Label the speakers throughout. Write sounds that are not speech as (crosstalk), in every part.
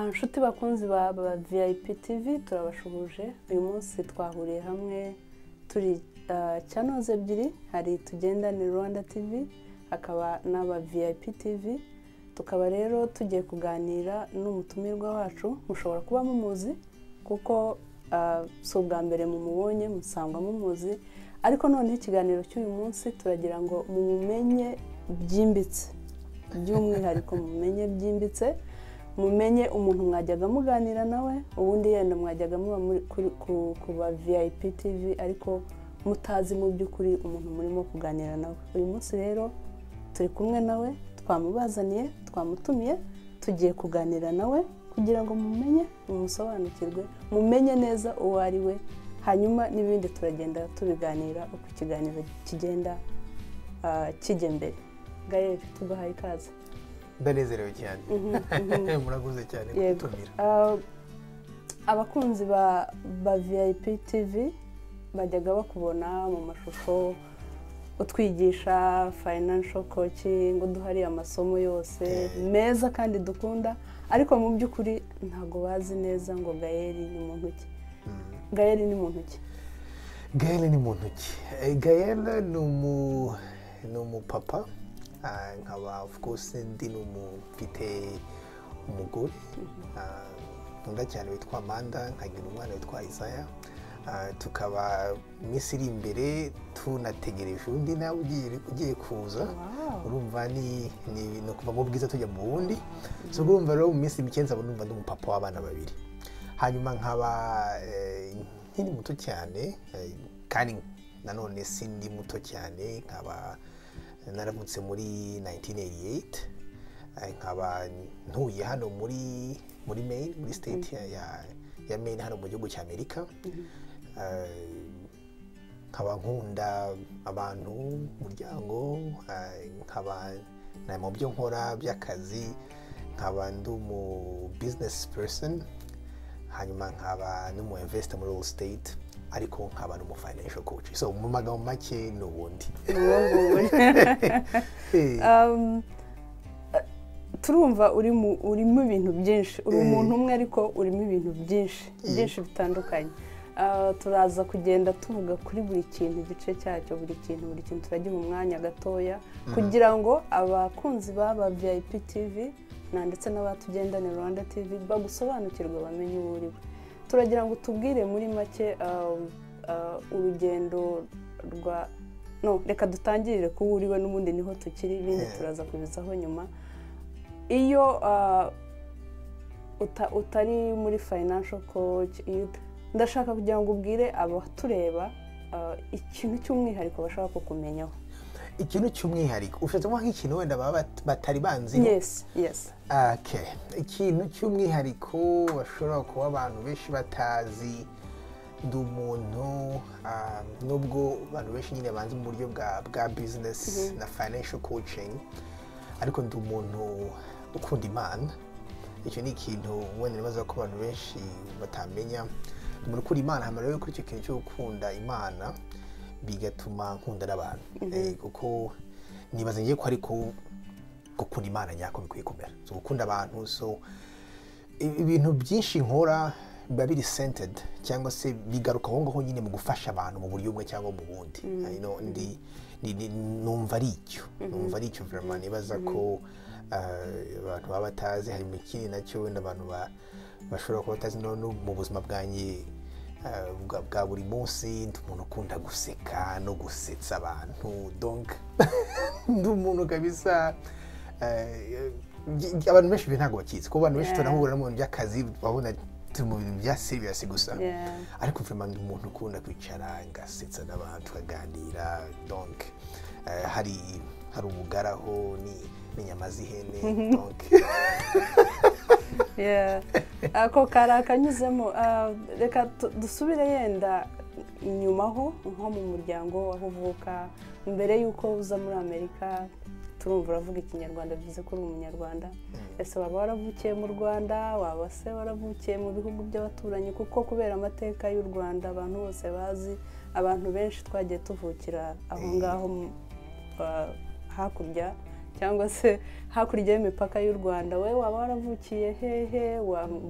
Speaker 1: inshuti bakunzi ba vip tv turabashuhuje uyu munsi twahuriye hamwe turi cyanoze ebyiri hari tugendane rwanda tv hakaba n'aba vip tv tukaba rero tugiye kuganira n'umutumirwa wacu. Mushobora kuba mumuzi kuko si ubwa mbere mumubonye musangwa mumuzi. Ariko noneho ikiganiro cy'uyu munsi turagira ngo mumenye byimbitse. By'umwihariko mumenye byimbitse. Mumenye umuntu mwajyaga muganira nawe ubundi yenda mwajyaga muba ku ba vip tv ariko mutazi mu by'ukuri umuntu murimo kuganira nawe. Uyu munsi rero turi kumwe nawe twamubazaniye twamutumiye tugiye kuganira nawe kugira ngo mumenye mumusobanukirwe mumenye neza uwo ari we hanyuma n'ibindi turagenda tubiganira uko ikiganiro kigenda kijya imbere gaheri tugahaye ikaze.
Speaker 2: Ndanezerewe (laughs) cyane murakoze cyane kutumira
Speaker 1: abakunzi ba vip tv bajyaga bakubona mu mashusho utwigisha financial coaching uduhariye amasomo yose. Meza kandi dukunda. Ariko mu by'ukuri ntabwo bazi neza ngo gaheri ni muntu ki. Gaheri ni muntu ki?
Speaker 2: Gaheri ni muntu ki? Gaheri ni umupapa. Nkaba of course ndi n'umufite umugore nkunda cyane witwa amanda nkagira umwana witwa isaya tukaba iminsi iri imbere tunategereje undi nawe ugiye kuza. Urumva ni ukuva mu bwiza tujya mu bundi. So urumva rero mu minsi mike nzaba numva ndi umupapa w'abana babiri. Hanyuma nkaba nkiri muto cyane kandi nanone si ndi muto cyane nkaba naravutse muri 1988 nkaba ntuye hano muri muri Maine muri state ya ya Maine hano mu gihugu cya Amerika. Nkaba nkunda abantu umuryango nkaba mu byo nkora by'akazi nkaba ndi umu business person hanyuma nkaba n'umu investor muri real estate. Ariko nkaba n'umu financial coach. So mu magambo make ni ubundi. (laughs) (laughs) (laughs)
Speaker 1: Turumva urimo ibintu byinshi. Uri umuntu umwe ariko urimo ibintu byinshi byinshi bitandukanye. Turaza kugenda tuvuga kuri buri kintu igice cyacyo buri kintu buri kintu turagiha umwanya gatoya kugira ngo abakunzi baba vip tv ndetse n'abatugendane rwanda tv bagusobanukirwe bamenye uwo uri we. Turagira ngo tubwire muri make urugendo rwa no reka dutangirire kuba uriwe n'ubundi ni ho tukiri ibindi turaza kubizaho nyuma. Iyo utari muri financial coach ndashaka kugira ngo ubwire abatureba ikintu cy'umwihariko bashaka kukumenyaho
Speaker 2: ikintu cy'umwihariko ushatse kuba nk'ikintu wenda baba batari banzi
Speaker 1: yesi yesi
Speaker 2: ikintu cy'umwihariko bashobora kuba abantu benshi batazi ndi umuntu nubwo abantu benshi nyine banzi mu buryo bwa bizinesi na financial coaching ariko ndi umuntu ukunda imana icyo ni ikintu wenda nibaza ko abantu benshi batamenya. Umuntu ukunda imana hano rero kuri icyo kintu cyo gukunda imana bigatuma nkunda n'abantu. Kuko nibaza ngiye ko ariko gukunda imana nyako bikwiye kumera. So gukunda abantu so ibintu byinshi nkora biba biri centered cyangwa se bigaruka aho ngaho nyine mu gufasha abantu mu buryo bumwe cyangwa mu bundi. Numva ari icyo. Numva ari icyo vraiment nibaza ko abantu baba batazi hari ikindi na cyo wenda abantu bashobora kuba batazi. Mu buzima bwanjye bwa buri munsi ndi umuntu ukunda guseka no gusetsa abantu. Donc (laughs) ndi umuntu kabisa abantu benshi ntabwo bakizi kuko abantu benshi tunahura mu by'akazi babona turi mu bintu bya serivisi gusa. Ariko vraiment ndi umuntu ukunda kwicara ngasetsa n'abantu tukaganira donc hari hari umugaraho n'inyama z'ihene (laughs) donc
Speaker 1: ako kari akanyuzemo reka dusubire yenda inyuma ho nko mu muryango aho uvuka mbere y'uko uza muri amerika. Turumva uravuga ikinyarwanda bivuze ko uri umunyarwanda. Ese waba waravukiye mu rwanda? Waba se waravukiye mu bihugu by'abaturanyi? Kuko kubera amateka y'u rwanda abantu bose bazi abantu benshi twagiye tuvukira aho ngaho hakurya cyangwa se hakurya y'imipaka y'u rwanda. We waba waravukiye hehe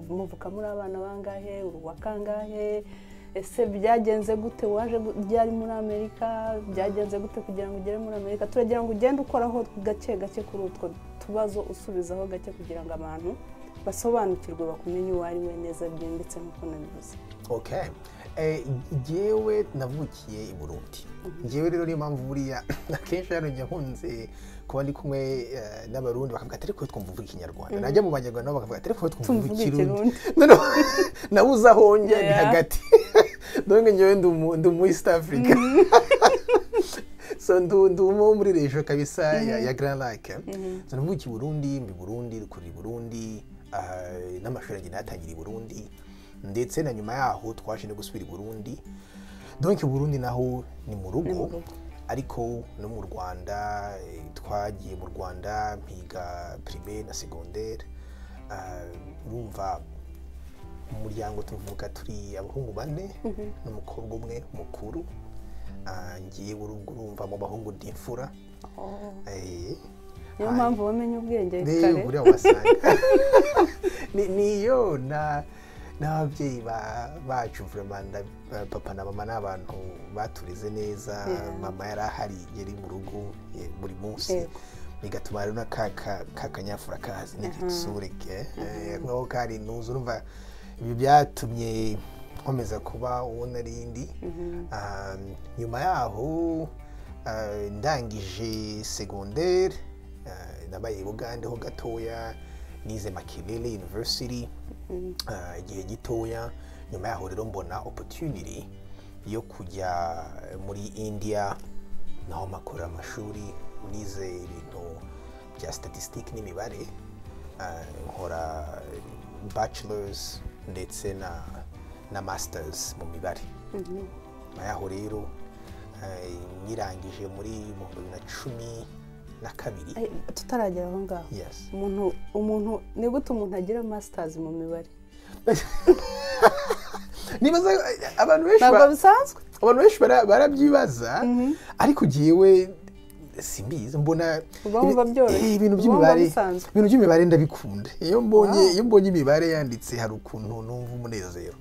Speaker 1: muvuka muri abana bangahe? Uruwa kangahe? Ese byagenze gute? Waje byari muri amerika? Byagenze gute kugira ngo ugere muri amerika? Turagira ngo ugende ukoraho gake gake kuri utwo tubazo usubizaho gake kugira ngo abantu basobanukirwe bakumenye uwo ari we neza byimbitse nk'uko nabivuze
Speaker 2: ngewe navukiye i burundi. Ngewe rero niyo mpamvu buriya (laughs) akenshi hano njya nkunze kuba ndi kumwe n'abarundi bakavuga ati ariko twumva uvuga ikinyarwanda. Najya mu banyarwanda nabo bakavuga ati ariko twumva uvuga ikirundi. (laughs) (laughs) Nabuze aho njya ni hagati. Dore ngewe ndi umu east africa. (laughs) So ndi umu muri rejo kabisa ya grand lake so navukiye i burundi mbi burundi dukurira i burundi n'amashuri agenda yatangira i burundi. Ndetse na nyuma yaho twaje no gusubira i burundi. Donke burundi naho ni mu rugo. Ariko no mu rwanda twagiye mu rwanda mpiga primaire na secondaire. Urumva mu muryango tuvuga turi abahungu bane n'umukobwa umwe mukuru. Ngiye urumva mu bahungu ndimfura
Speaker 1: niyo mpamvu wamenye ubwenge
Speaker 2: kare. buriya wasanga. (laughs) (laughs) Niyo na n'ababyeyi bacu papa na mama ni abantu baturize neza mama yari ahari yari mu rugo buri munsi. Bigatuma rero ka kanyafura kazi. N'igisure nk'aho kari ntuzi urumva ibi byatumye nkomeza kuba uwo narindi nyuma yaho ndangije segonderi nabaye i bugande ho gatoya nize makerere university igihe gitoya. Nyuma yaho rero mbona opportunity yo kujya muri india naho makora amashuri nize ibintu bya statistique n'imibare. Nkora bachelors ndetse na na masters mu mibare. Nyuma yaho rero nyirangije muri mu bibiri na cumi na kabiri.
Speaker 1: Tutaragera aho ngaho. Umuntu umuntu ni gute umuntu agira masitazi mu mibare? (laughs)
Speaker 2: Nibaza abantu benshi
Speaker 1: ntabwo bisanzwe.
Speaker 2: abantu benshi barabyibaza ariko ugiyewe simbizi mbona ibintu by'imibare ibintu by'imibare ndabikunda iyo mbonye iyo mbonye imibare yanditse hari ukuntu numva umunezero.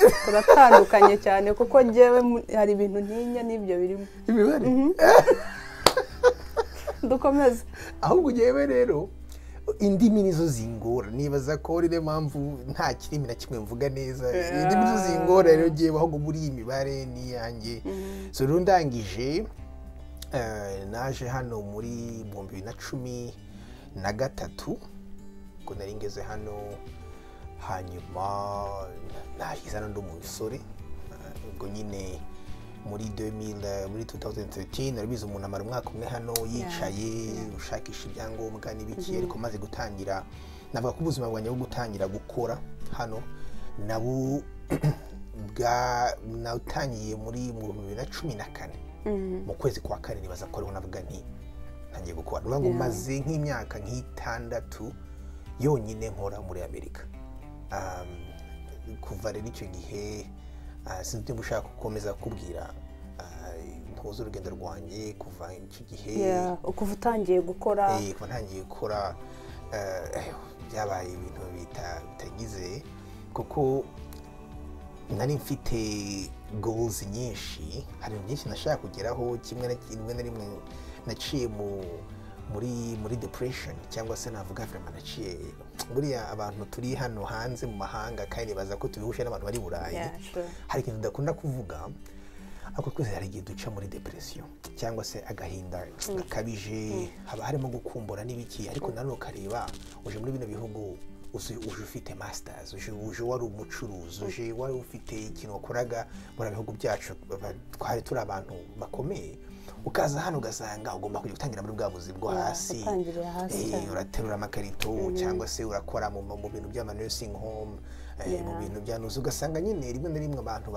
Speaker 2: (laughs)
Speaker 1: Turatandukanye cyane kuko ngewe hari ibintu ntinya n'ibyo birimo.
Speaker 2: Imibare? (laughs)
Speaker 1: Dukomeze.
Speaker 2: Ahubwo ugewe rero indimi nizo zingora. Nibaza ko niyo mpamvu nta kirimi na kimwe mvuga neza. Indimi nizo zingora rero ngewe ahubwo muri iyi mibare n'iyanjye so rero ndangije naje hano muri bibiri na cumi na gatatu ngo nari ngeze hano hanyuma nahize hano ndi umusore. Ubwo nyine muri 2000 muri 2013 narabizi umuntu amara umwaka umwe hano yicaye ushakisha ibyangombwa n'ibiki ariko maze gutangira navuga ko ubuzima bwanjye bwo gutangira gukora hano nabo (clears throat) bwa natangiye muri mu bibiri na cumi na kane. Mu kwezi kwa kane nibaza ko ariho navuga nti ntangiye gukora. Niyo ngo maze nk'imyaka nk'itandatu yonyine nkora muri amerika. Kuva rero icyo gihe sinzi niba ushaka gukomeza kubwira ntuzi urugendo rwanjye kuva icyo gihe.
Speaker 1: Kuva utangiye gukora.
Speaker 2: Kuva ntangiye gukora byabaye ibintu bitagize kuko nari mfite goals nyinshi hari ibintu byinshi nashaka kugeraho kimwe na rimwe naciye muri muri depression cyangwa se navuga vraiment naciye buriya abantu turi hano hanze mu mahanga kandi baza ko tubihuje n'abantu bari burayi. Hari ikintu udakunda kuvuga ariko twese hari igihe duca muri depression cyangwa se agahinda gakabije haba harimo gukumbura n'ibiki ariko nanone ukareba uje muri bino bihugu uje ufite masters uje wari umucuruzi uje wari ufite ikintu wakoraga muri bihugu byacu twari turi abantu bakomeye ukaza hano ugasanga ugomba kujya gutangira muri bwa buzi bwo hasi uraterura amakarito cyangwa se urakora mu bintu by'ama nursing home mu bintu bya nuzi ugasanga nyine rimwe na rimwe abantu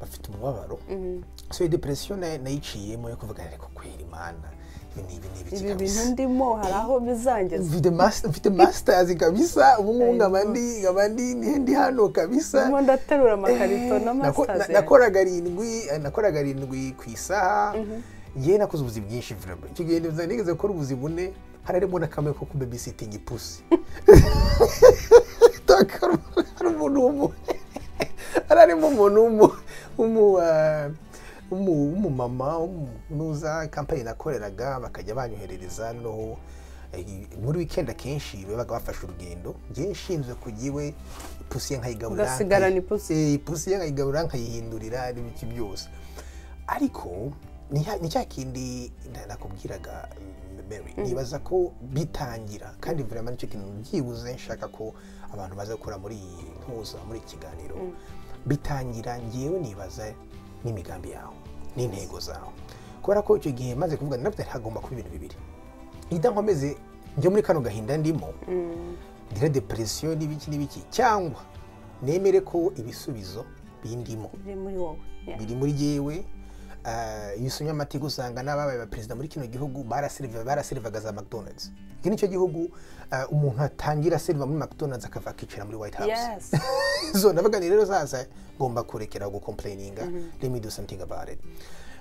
Speaker 2: bafite umubabaro so depression nayiciyemo yo kuvuga ariko kwera imana
Speaker 1: ibi bintu ndimo hari aho bizangeza
Speaker 2: mfite masters kabisa. Ubu ngubu nkaba ndi nkaba ndi hano kabisa.
Speaker 1: Ndimo ndaterura amakarito na masters
Speaker 2: nakoraga arindwi nakoraga arindwi ku isaha yewe nakoze ubuzi bwinshi vraiment icyo gihe nigeze gukora ubuzi bune hari harimo n'akamwe ko kubabisitinga ipusi (laughs) hari umuntu w'umu (laughs) hari harimo umuntu w'umu- w'umumama w'umunuza kampani nakoreraga bakajya banyoherereza no eh, muri weekend akenshi babaga bafashe urugendo. Ngiye nshinzwe kujya iwe ipusi ye nkayigaburira
Speaker 1: Ugasigarana
Speaker 2: nkayi-
Speaker 1: ipusi.
Speaker 2: Eh, ipusi ye nkayigaburira nkayihindurira n'ibiki byose. Ariko ni ya- ni cya kindi na- nakubwiraga mm, Mary nibaza ko bitangira. Kandi vraiment ni cyo kintu byibuze nshaka ko abantu baza gukora muri iyi ntuza muri iki kiganiro. Bitangira ngewe nibaza n'imigambi yawe n'intego zawe kubera ko icyo gihe maze kuvuga na byo hagomba kuba ibintu bibiri. Idankomeze njye muri kano gahinda ndimo ngire depresiyo n'ibiki n'ibiki cyangwa nemere ko ibisubizo bindimo.
Speaker 1: Biri muri
Speaker 2: yewe iyo usomye amateka usanga n'ababaye perezida muri kino gihugu baraseriva baraserivaga za mcdonalds. Iki ni cyo gihugu umuntu atangira seriva muri mcdonalds akava akicara muri white house. (laughs) Ndavuga ni rero sasa ngomba kurekera gukomplayininga let me do something about it.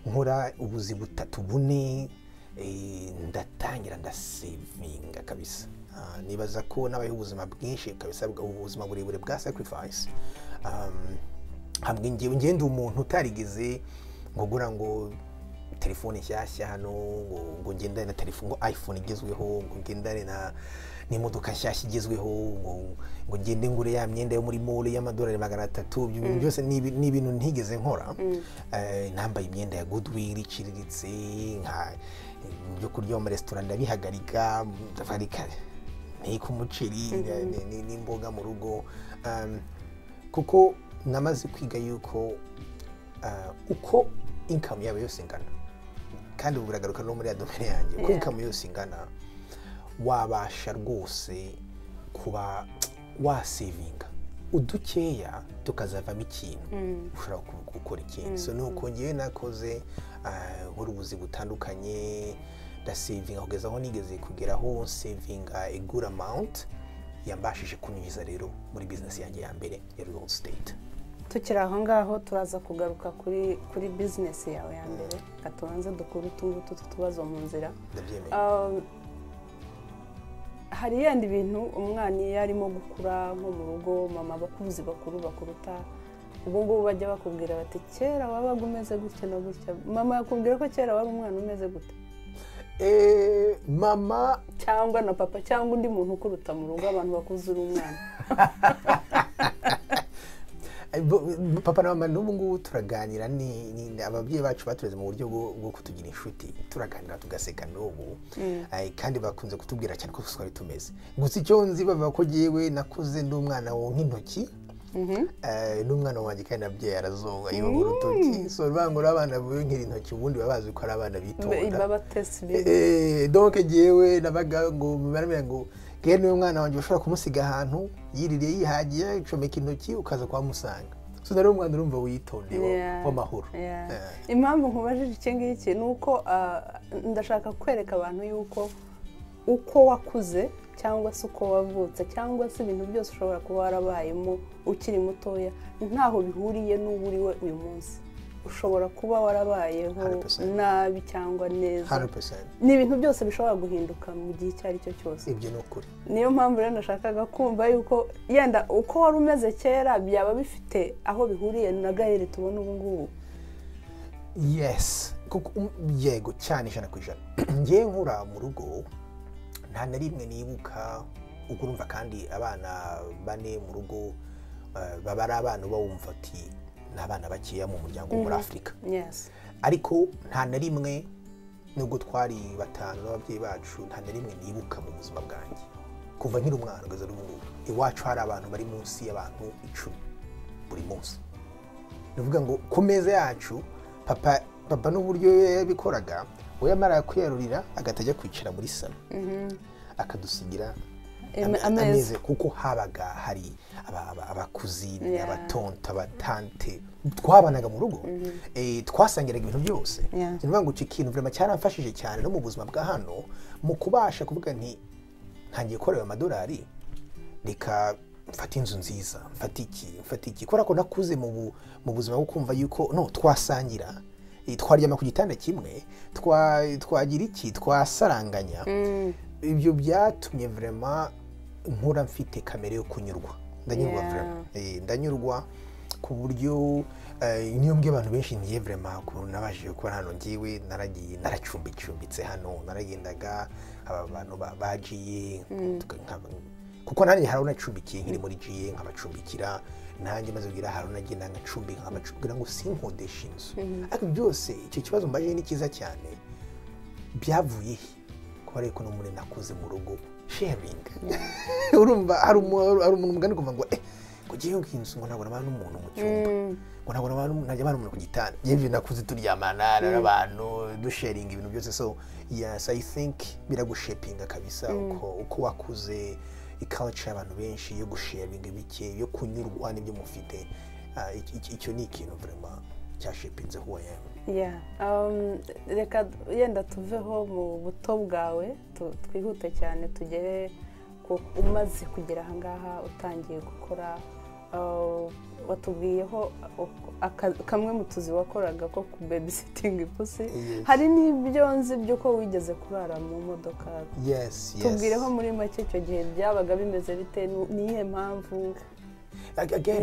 Speaker 2: Nkora ubuzi butatu bune eh, ndatangira ndasevinga kabisa. Ah, nibaza ko nabayeho ubuzima bwinshi kabisa ubuzima burebure bwa sacrifice. Um, hamwe ngewe ngenda umuntu utarigeze ngo gura ngo telefone nshyashya hano ngo ngo ngendane na telefone ngo iphone igezweho ngo ngendane na n'imodoka nshyashya igezweho ngo ngo ngende ngure ya myenda yo muri mall y'amadolari magana atatu. Ibyo bintu byose ni ibi- ni ibintu ntigeze nkora. Eh, nambaye imyenda ya goodwill iciriritse nka ibyo kurya mu maresitora ndabihagarika nteka umuceri ni- ni- n'imboga mu rugo. Um, kuko namaze kwiga yuko ah, uko income yawe yose ingana. Kandi ubu biragaruka no muri ya domene yanjye uko income yose ingana wabasha rwose kuba wasevinga udukeya tukazavamo ikintu. Ushobora ku- gukora ikindi so nuko ngewe nakoze nkora ubuzi butandukanye ndasevinga kugeza aho nigeze kugeraho sevinga a good amount yambashije kunyuza rero muri business yanjye ya mbere ya real estate.
Speaker 1: Tukiri aho ngaho turaza kugaruka kuri kuri bizinesi yawe ya mbere. Reka tubanze dukure utu ngutu mu nzira. Hari yenda ibintu umwana iyo arimo gukura nko mu rugo mama abakuzi bakuru bakuruta ubu ngubu bajya bakubwira bati kera wabaga umeze gutya na gutya? Mama yakubwira ko kera wari umwana umeze gute?
Speaker 2: Eh, mama
Speaker 1: cyangwa na papa cyangwa undi muntu ukuruta mu rugo abantu bakuze uri umwana? (laughs)
Speaker 2: papa na mama n'ubu ngubu turaganira ni ababyeyi bacu batureze mu buryo bwo kutugira inshuti turaganira tugaseka n'ubu. Eh, kandi bakunze kutubwira cyane ko twari tumeze. Gusa icyo nzi bavuga ko jyewe nakuze ndi umwana wonka intoki Eh, n'umwana wanjye kandi nabyaye yarazonga yonka urutoki so bangura abana bonkera intoki ubundi baba bazi ko ari abana bitonda. Eh, donc jewe nabaga ngo baramira ngo genda uyu mwana wanjye ushobora kumusiga ahantu yiririye yihagiye icomeka intoki ukaza kuhamusanga so nari umwana urumva witondewe
Speaker 1: Yeah.
Speaker 2: w'amahoro
Speaker 1: impamvu nkubajije iki ngiki ni uko ah, ndashaka kwereka abantu yuko uko wakuze cyangwa se uko wavutse cyangwa se ibintu byose ushobora kuba warabayemo ukiri mutoya ntaho bihuriye n'uwo uri we uyu munsi. Ushobora kuba warabayeho
Speaker 2: 100%.
Speaker 1: nabi cyangwa neza.
Speaker 2: 100%
Speaker 1: ni ibintu byose bishobora guhinduka mu gihe icyo ari cyo cyose.
Speaker 2: Ibyo ni ukuri.
Speaker 1: Niyo mpamvu rero nashakaga kumva yuko yenda uko wari umeze kera byaba bifite aho bihuriye na gaheri tubona ubu ngubu.
Speaker 2: Yes. Kuko um, yego cyane ijana ku ijana. (clears throat) Ngewe nkura mu rugo nta na rimwe nibuka ubwo urumva kandi abana bane mu rugo eh, baba ari abana uba wumva ati ni abana bakeya mu muryango wo muri afurika
Speaker 1: yes.
Speaker 2: Ariko nta na rimwe nubwo twari batanu n'ababyeyi bacu nta na rimwe nibuka mu buzima bwanjye. Kuva nkiri umwana kugeza n'ubu iwacu hari abantu bari munsi y'abantu icumi buri munsi. Ni ukuvuga ngo ku meza yacu papa papa n'uburyo yabikoraga we yamara kwiyarurira agahita ajya kwicara muri salo. Akadusigira
Speaker 1: Ame-
Speaker 2: ame-
Speaker 1: ameza.
Speaker 2: ameza kuko habaga hari aba- aba- abakuzini
Speaker 1: Yeah.
Speaker 2: abatonto abatante. Twabanaga mu rugo. Eh, twasangiraga ibintu byose. Ni ngo icyo kintu vraiment cyaramfashije cyane no mu buzima bwa hano mu kubasha kuvuga nti ntangiye korewe amadolari reka mfate inzu nziza mfate iki mfate iki. Kubera ko nakuze mu bu- mu buzima bwo kumva yuko no twasangira. Twaryama ku gitanda kimwe twa- twagira iki? Twasaranganya.
Speaker 1: Mm.
Speaker 2: ibyo byatumye vrema nkura mfite kamere yo kunyurwa. Ndanyurwa Eh, ndanyurwa ku buryo eh, niyo mbwiye abantu benshi ngiye vrema ukuntu nabashije kuba hano ngiwe naragiye naracumbicumbitse hano naragendaga aba bantu ba- bagiye nkaba- kuko nanjye hari aho nacumbikiye nkiri muri giye nkabacumbikira nanjye maze kugira hari aho nagenda nkacumbika nkabacumbikira ngo sinkodeshe inzu. Ariko byose icyo kibazo mbaje ni cyiza cyane byavuye he? Kuba ariko no muri nakuze mu rugo sharing. Urumva hari umu- hari umuntu mugani kuva ngo eh ngo ngiye inzu ngo nabona abantu n'umuntu mu cyumba.
Speaker 1: Mm.
Speaker 2: ngo nabona abantu najya abana umuntu ku gitanda. Yewe nakuze turyamana n'abantu dusharinga ibintu byose. So yes i think biragushepinga kabisa uko uko wakuze iculture y'abantu benshi yo gusharinga bike yo kunyurwa n'ibyo mufite. Ah, icyo ni ikintu vraiment. I am.
Speaker 1: Yeah. Um, reka yenda tuveho mu buto bwawe twihute cyane tugere umaze kugera ahangaha utangiye gukora uh, watubwiyeho kamwe mu tuzi wakoraga ko ku babysitting ipusi hari n'ibyo nzi by'uko wigeze kurara mu modoka? Tubwireho muri make icyo gihe byabaga bimeze bite? Ni- ni iyihe mpamvu?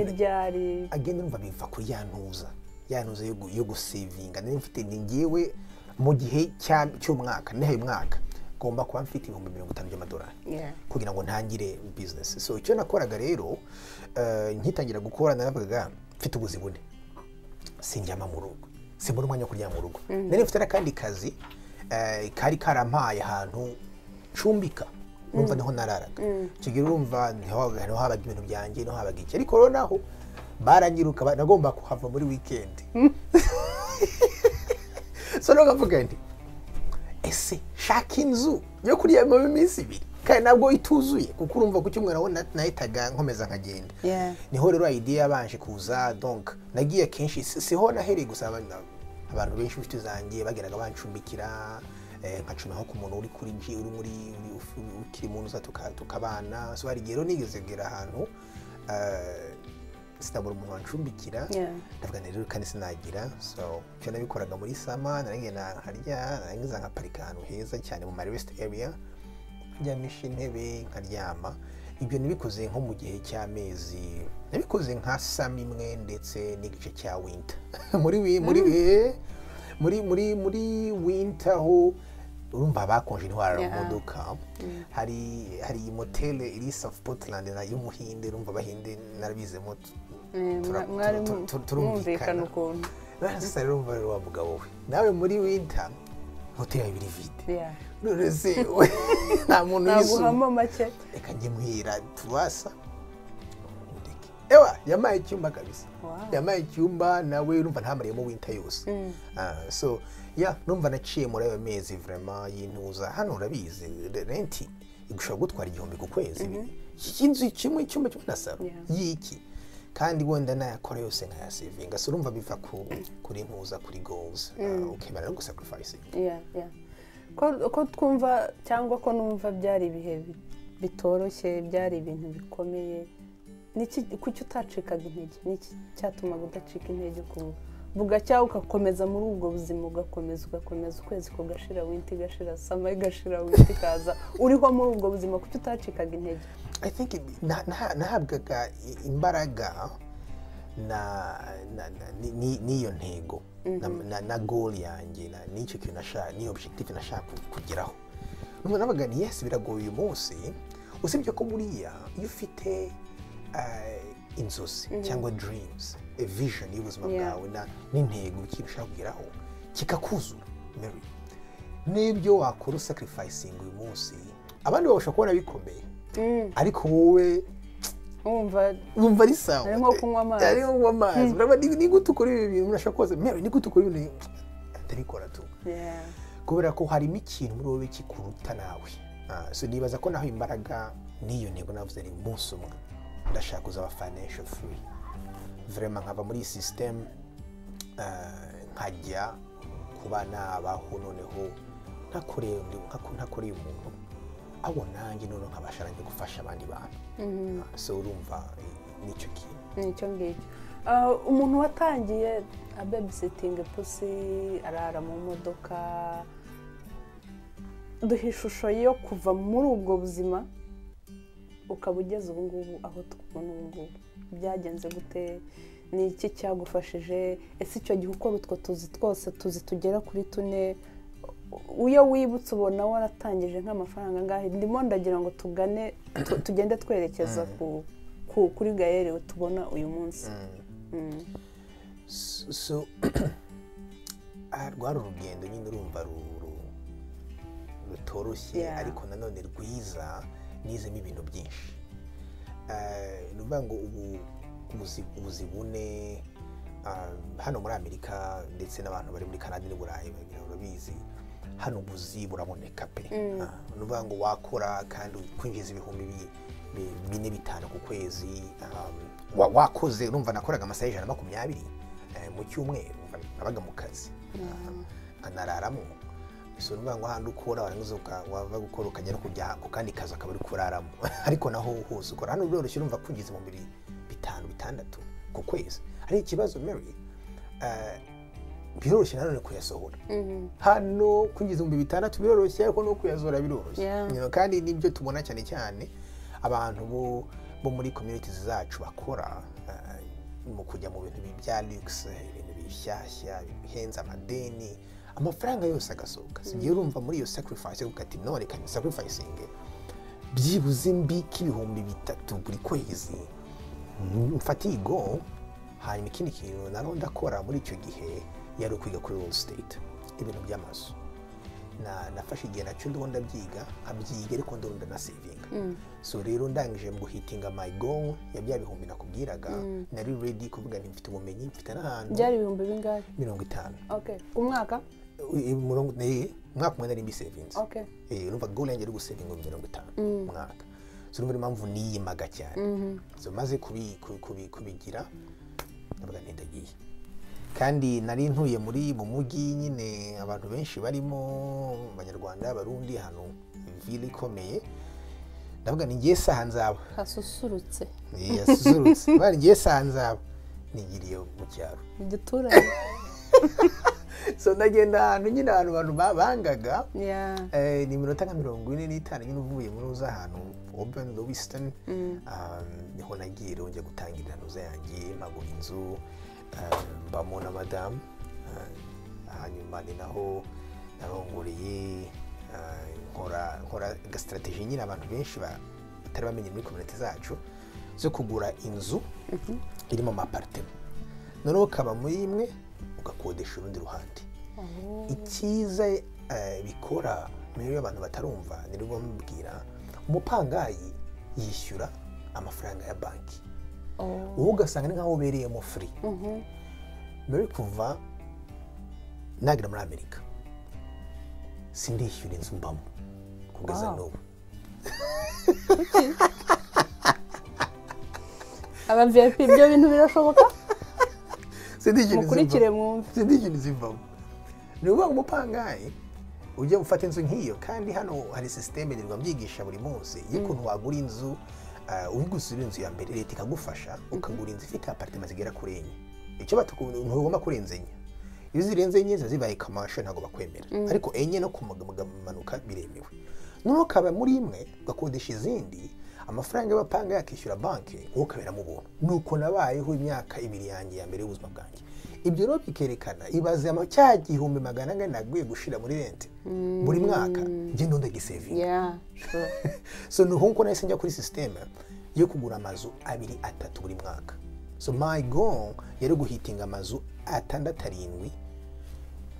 Speaker 1: N'iryari
Speaker 2: agenda biva kuri ya yo gu- yo gusevinga nari mfite ni ngewe mu gihe cy'umwaka. Nihaye umwaka ngomba kuba mfite ibihumbi mirongo itanu by'amadolari. Kugira ngo ntangire bizinesi so icyo nakoraga rero eh, nkitangira gukora naravugaga mfite ubuzibune sinjyama mu rugo. Simbona umwanya wo kuryama mu rugo. Nari mfite n'akandi kazi eh, kari karampaye ahantu ncumbika. Urumva ni ho nararaga. Icyo gihe urumva ni ho habaga ibintu byanjye ni ho habaga iki. Ariko rero naho baranyiruka ba- nagomba kuhava muri wikendi so rero nkavuga nti ese shaka inzu yo kuryamamo iminsi ibiri? Kandi ntabwo ituzuye kuko urumva ku cyumweru aho na- nahitaga nkomeza nkagenda. Niho rero idea yabanje kuza donc nagiye kenshi si- siho nahereye gusa abantu benshi inshuti zanjye bageraga bancumbikira eh, nkacuma ku muntu uri kuri G uri muri uri- uri- ukiri mu nzu tuka- tukabana. So hari igihe rero nigeze ahantu sinabura umuntu wancumbikira ndavuga nti rero kandi sinagira so icyo nabikoraga muri sama naragenda nkarya narangiza nkaparika ahantu heza cyane mu ma rest area nkaryamisha intebe nkaryama. Ibyo nabikoze nko mu gihe cy'amezi nabikoze nka sama imwe ndetse n'igice cya winter. (laughs) Muri muri wi- muri muri muri winter aho urumva bakonje intwara mu modoka. Hari hari motele iri South Portland na y'umuhinde urumva abahinde narabizemo
Speaker 1: mwari mwumvikana ukuntu
Speaker 2: sasa rero umva wa mugabo we nawe muri winter hoteli yawe iri vide none se nta muntu yisuma
Speaker 1: naguhamo make
Speaker 2: reka njye mwira turasa ewa yamaye icyumba kabisa yamaye icyumba nawe urumva ntamariyemo winter yose so ya numva naciye muri ayo mezi vraiment y'intuza hano urabizi re- renti igushobora gutwara igihumbi ku kwezi inzu kimwe icyumba kimwe na saro y'iki kandi wenda nayakora yose nkayasevinga so urumva biva ku, kuri ntuza kuri goals uh, ukemera no
Speaker 1: yeah. ko twumva cyangwa ko numva byari ibihe bi- bitoroshye byari ibintu bikomeye kuki utacikaga intege? Niki cyatumaga udacika intege ku vuga cyangwa ugakomeza muri ubwo buzima ugakomeza ugakomeza ukwezi kugashira winti igashira sama igashira winti ikaza. Uriho muri ubwo buzima kuki utacikaga intege?
Speaker 2: I think it- na- na- nahabwaga imbaraga na na- na- ni- ni- n'iyo ntego. Na- na- goal yanjye na- n'icyo kintu nashaka n'iyo objective nashaka ku- kugeraho numva nabaga ni yes biragoye uyu munsi. Usibye ko buriya iyo ufite eh, inzozi cyangwa dreams a vision y'ubuzima bwawe n'intego ikintu ushaka kugeraho. Kikakuzura Mary. N'ibyo wakora usacrificing uyu munsi abandi babasha kubona bikomeye.
Speaker 1: Mm,
Speaker 2: ariko wowe
Speaker 1: wumva
Speaker 2: ari sawa.
Speaker 1: Ari nko kunywa amazi.
Speaker 2: ari nko kunywa amazi. Urabona ni gute ukora ibi bintu urashaka koza mewe ni gute ukora ibintu ndabikora tu. Kubera ko harimo ikintu muri wowe kikuruta nawe. Ah, nibaza ko naho imbaraga n'iyo ntego navuze ni umunsi umwe. Ndashaka kuzaba financial free. Vraiment nkava muri iyi system ah, nkajya kuba nabaho noneho ntakoreye umuntu abo nanjye noneho nkabasha nanjye gufasha abandi bantu. Ah, so urumva ni cyo kintu.
Speaker 1: Nicyo ngicyo. Ah, umuntu watangiye abebisitingi pusi arara mu modoka duha ishusho yo kuva muri ubwo buzima ukaba ugeze ubu ngubu aho tubona ubu ngubu. Byagenze gute? Ni iki cyagufashije? Ese icyo gihe ukora utwo tuzi twose tuzi tugera kuri tune? Iyo wibutse ubona waratangije nk'amafaranga angahe? Ndimo ndagira ngo tugane tu- tugende twerekeza ku- kuri gayeri tubona uyu munsi. Mm.
Speaker 2: so, (clears throat) ah, rwari urugendo nyine urumva ru- ru- rutoroshye ariko nanone rwiza. Nizemo ibintu byinshi. Eh, ni ukuvuga ngo ubu ubuzi- bune ah, hano muri amerika ndetse n'abantu bari muri canada n'i burayi bagira ngo urabizi hano ubuzi buraboneka pe. Ah, ni ukuvuga ngo wakora kandi kwinjiza ibihumbi bi- bi- bine bitanu ku kwezi wa- wakoze urumva nakoraga amasaha ijana na makumyabiri eh, mu cyumweru nabaga mu kazi. Nkanararamo so ni ukuvuga ngo ahandi ukora warangiza wava gukora ukajya no kujya ku kandi kazi akaba ari kuraramo. (laughs) Ariko naho hose ukora. Hano biroroshye urumva kwinjiza ibihumbi bi- bitanu bitandatu ku kwezi. Ari ikibazo mary? Eh, biroroshye nanone kuyasohora.
Speaker 1: Mhm.
Speaker 2: hano kwinjiza ibihumbi bitandatu biroroshye ariko no kuyasohora biroroshye. Kandi ni byo tubona cyane cyane abantu bo bo muri communities zacu bakora eh, mu kujya mu bintu bi- bya luxe ibintu bishyashya bihenze amadeni amafaranga yose agasohoka. Sigiye urumva muri iyo sacrifice yo ati no reka ni sacrificing. Byibuze mbika ibihumbi bitatu buri kwezi. Mfata iyi go hanyuma ikindi kintu naro ndakora muri icyo gihe yari ukwiga kuri real estate. Ibintu by'amazu. Na nafashe igihe na cyo ndiho ndabyiga nkabyiga ariko ndiho ndanasevinga so rero ndangije mu guhitinga my goal ya bya bihumbi nakubwiraga nari ready kuvuga nti mfite ubumenyi mfite n'ahantu.
Speaker 1: Byari ibihumbi bingahe?
Speaker 2: Mirongo itanu.
Speaker 1: Okay ku mwaka?
Speaker 2: Eh, umwaka umwe nari mbisevinze Eh, urumva goal yanjye ari gusevinga mirongo itanu mu mwaka. So urumva niyo mpamvu niyimaga cyane. So maze kubi- kubi- kubi- kubigira ndavuga ndagiye kandi nari ntuye muri mu mujyi nyine abantu benshi barimo abanyarwanda abarundi ahantu vile ikomeye. Ndavuga ni ngiye saha nzaba.
Speaker 1: Hasusurutse.
Speaker 2: Eh, yasusurutse bari ngiye saha nzaba. Nigiriye mu cyaro.
Speaker 1: Igiturage (laughs)
Speaker 2: so ndagenda ahantu nyine abantu ba- bangaga Eh, ni iminota nka mirongo ine n'itanu nyine uvuye muri uza ahantu open lewiston ni ho nagiye rero njya gutangira intuza yanjye mpagura inzu um, mbamo na madamu uh, hanyuma ni naho narongoreye uh, nkora nkora agasitrategi nyine abantu benshi ba- batari bamenye muri kominoti zacu zo kugura inzu irimo amaparitema noneho ukaba muri imwe ugakodesha urundi ruhande. Icyiza eh, bikora mbere abantu batarumva ni rwo mbwira umupangayi yishyura amafaranga ya banki. Wowe ugasanga ni nkaho ubereyemo furi mbere kuva nagera muri amerika sindishyura inzu mbamo kugeza n'ubu. (laughs)
Speaker 1: Aba vip ibyo bintu birashoboka? Mukurikire mwumve.
Speaker 2: Sinzi ikintu zivamo ni ukuvuga ngo umupangayi ujya gufata inzu nk'iyo. Kandi hano hari sisiteme nirwa mbyigisha buri munsi y'ukuntu wagura inzu ah, uri gusura inzu ya mbere leta ikagufasha ukagura inzu ifite aparitema zigera kuri enye. Icyo ntugomba kurenza enye. Iyo zirenze enye ziba zibaye kamasha ntabwo bakwemera. Ariko enye no kumanuka biremewe. Noneho ukaba muri imwe ugakodesha izindi amafaranga y'abapanga yakishyura banki wowe ukaberamo ubuntu. Nuko nabayeho imyaka ibiri yanjye ya mbere y'ubuzima bwanjye. Ibyo rero bikerekana ibaze cya gihumbi magana ane naguye gushira muri rente buri mwaka njye ndo ndagisevinga (laughs) so ni nk'uko nahise njya kuri sisiteme yo kugura amazu abiri atatu buri mwaka. So my goal yari guhitinga amazu atandatu arindwi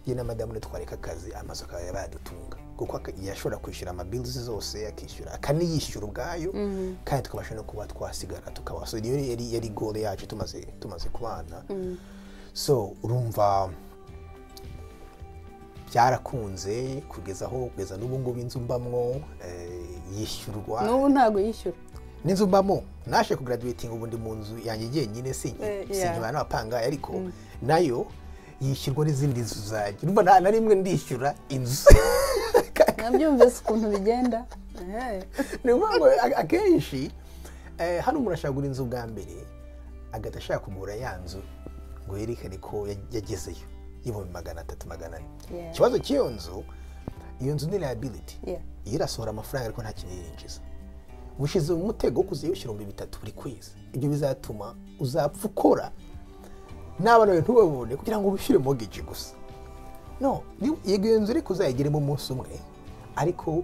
Speaker 2: ye na madamu twareka akazi amazu akaba yabadutunga kuko yashobora kwishyura amabilizi zose akishyura akaniyishyura ubwayo. Kandi tukabasha no kuba twasigara tukaba iyo yari goal yacu tumaze tumaze kubana. So urumva byarakunze kugeza aho kugeza n'ubu ngubu inzu mbamwo eh, yishyurwa.
Speaker 1: N'ubu ntabwo yishyura.
Speaker 2: N'inzu mbamo nashe kugaraduwetinga ubu ndi mu nzu yanjye jyenyine sinki
Speaker 1: Eh,
Speaker 2: n'abapangayi ariko na yo yishyurwa n'izindi nzu zanjye urumva nta na rimwe ndishyura inzu.
Speaker 1: Nabyumvise ukuntu bigenda.
Speaker 2: Ni ukuvuga akenshi eh, hano umuntu ashaka kugura inzu bwa mbere agahita ashaka kugura ya nzu ngo yerekane ko ya- yagezeyo. Y'ibihumbi magana atatu magana ane. Ikibazo cy'iyo nzu iyo nzu ni liability.
Speaker 1: Yeah.
Speaker 2: iyo irasohora amafaranga ariko nta kintu yinjiza. Gushize mu mutego wo kuziyishyura ibihumbi bitatu buri kwezi. Ibyo bizatuma uzapfa ukora. N'abana bawe ntubabone kugira ngo wishyure mortgage gusa. No iyo nzu ariko uzayigiremo umunsi umwe ariko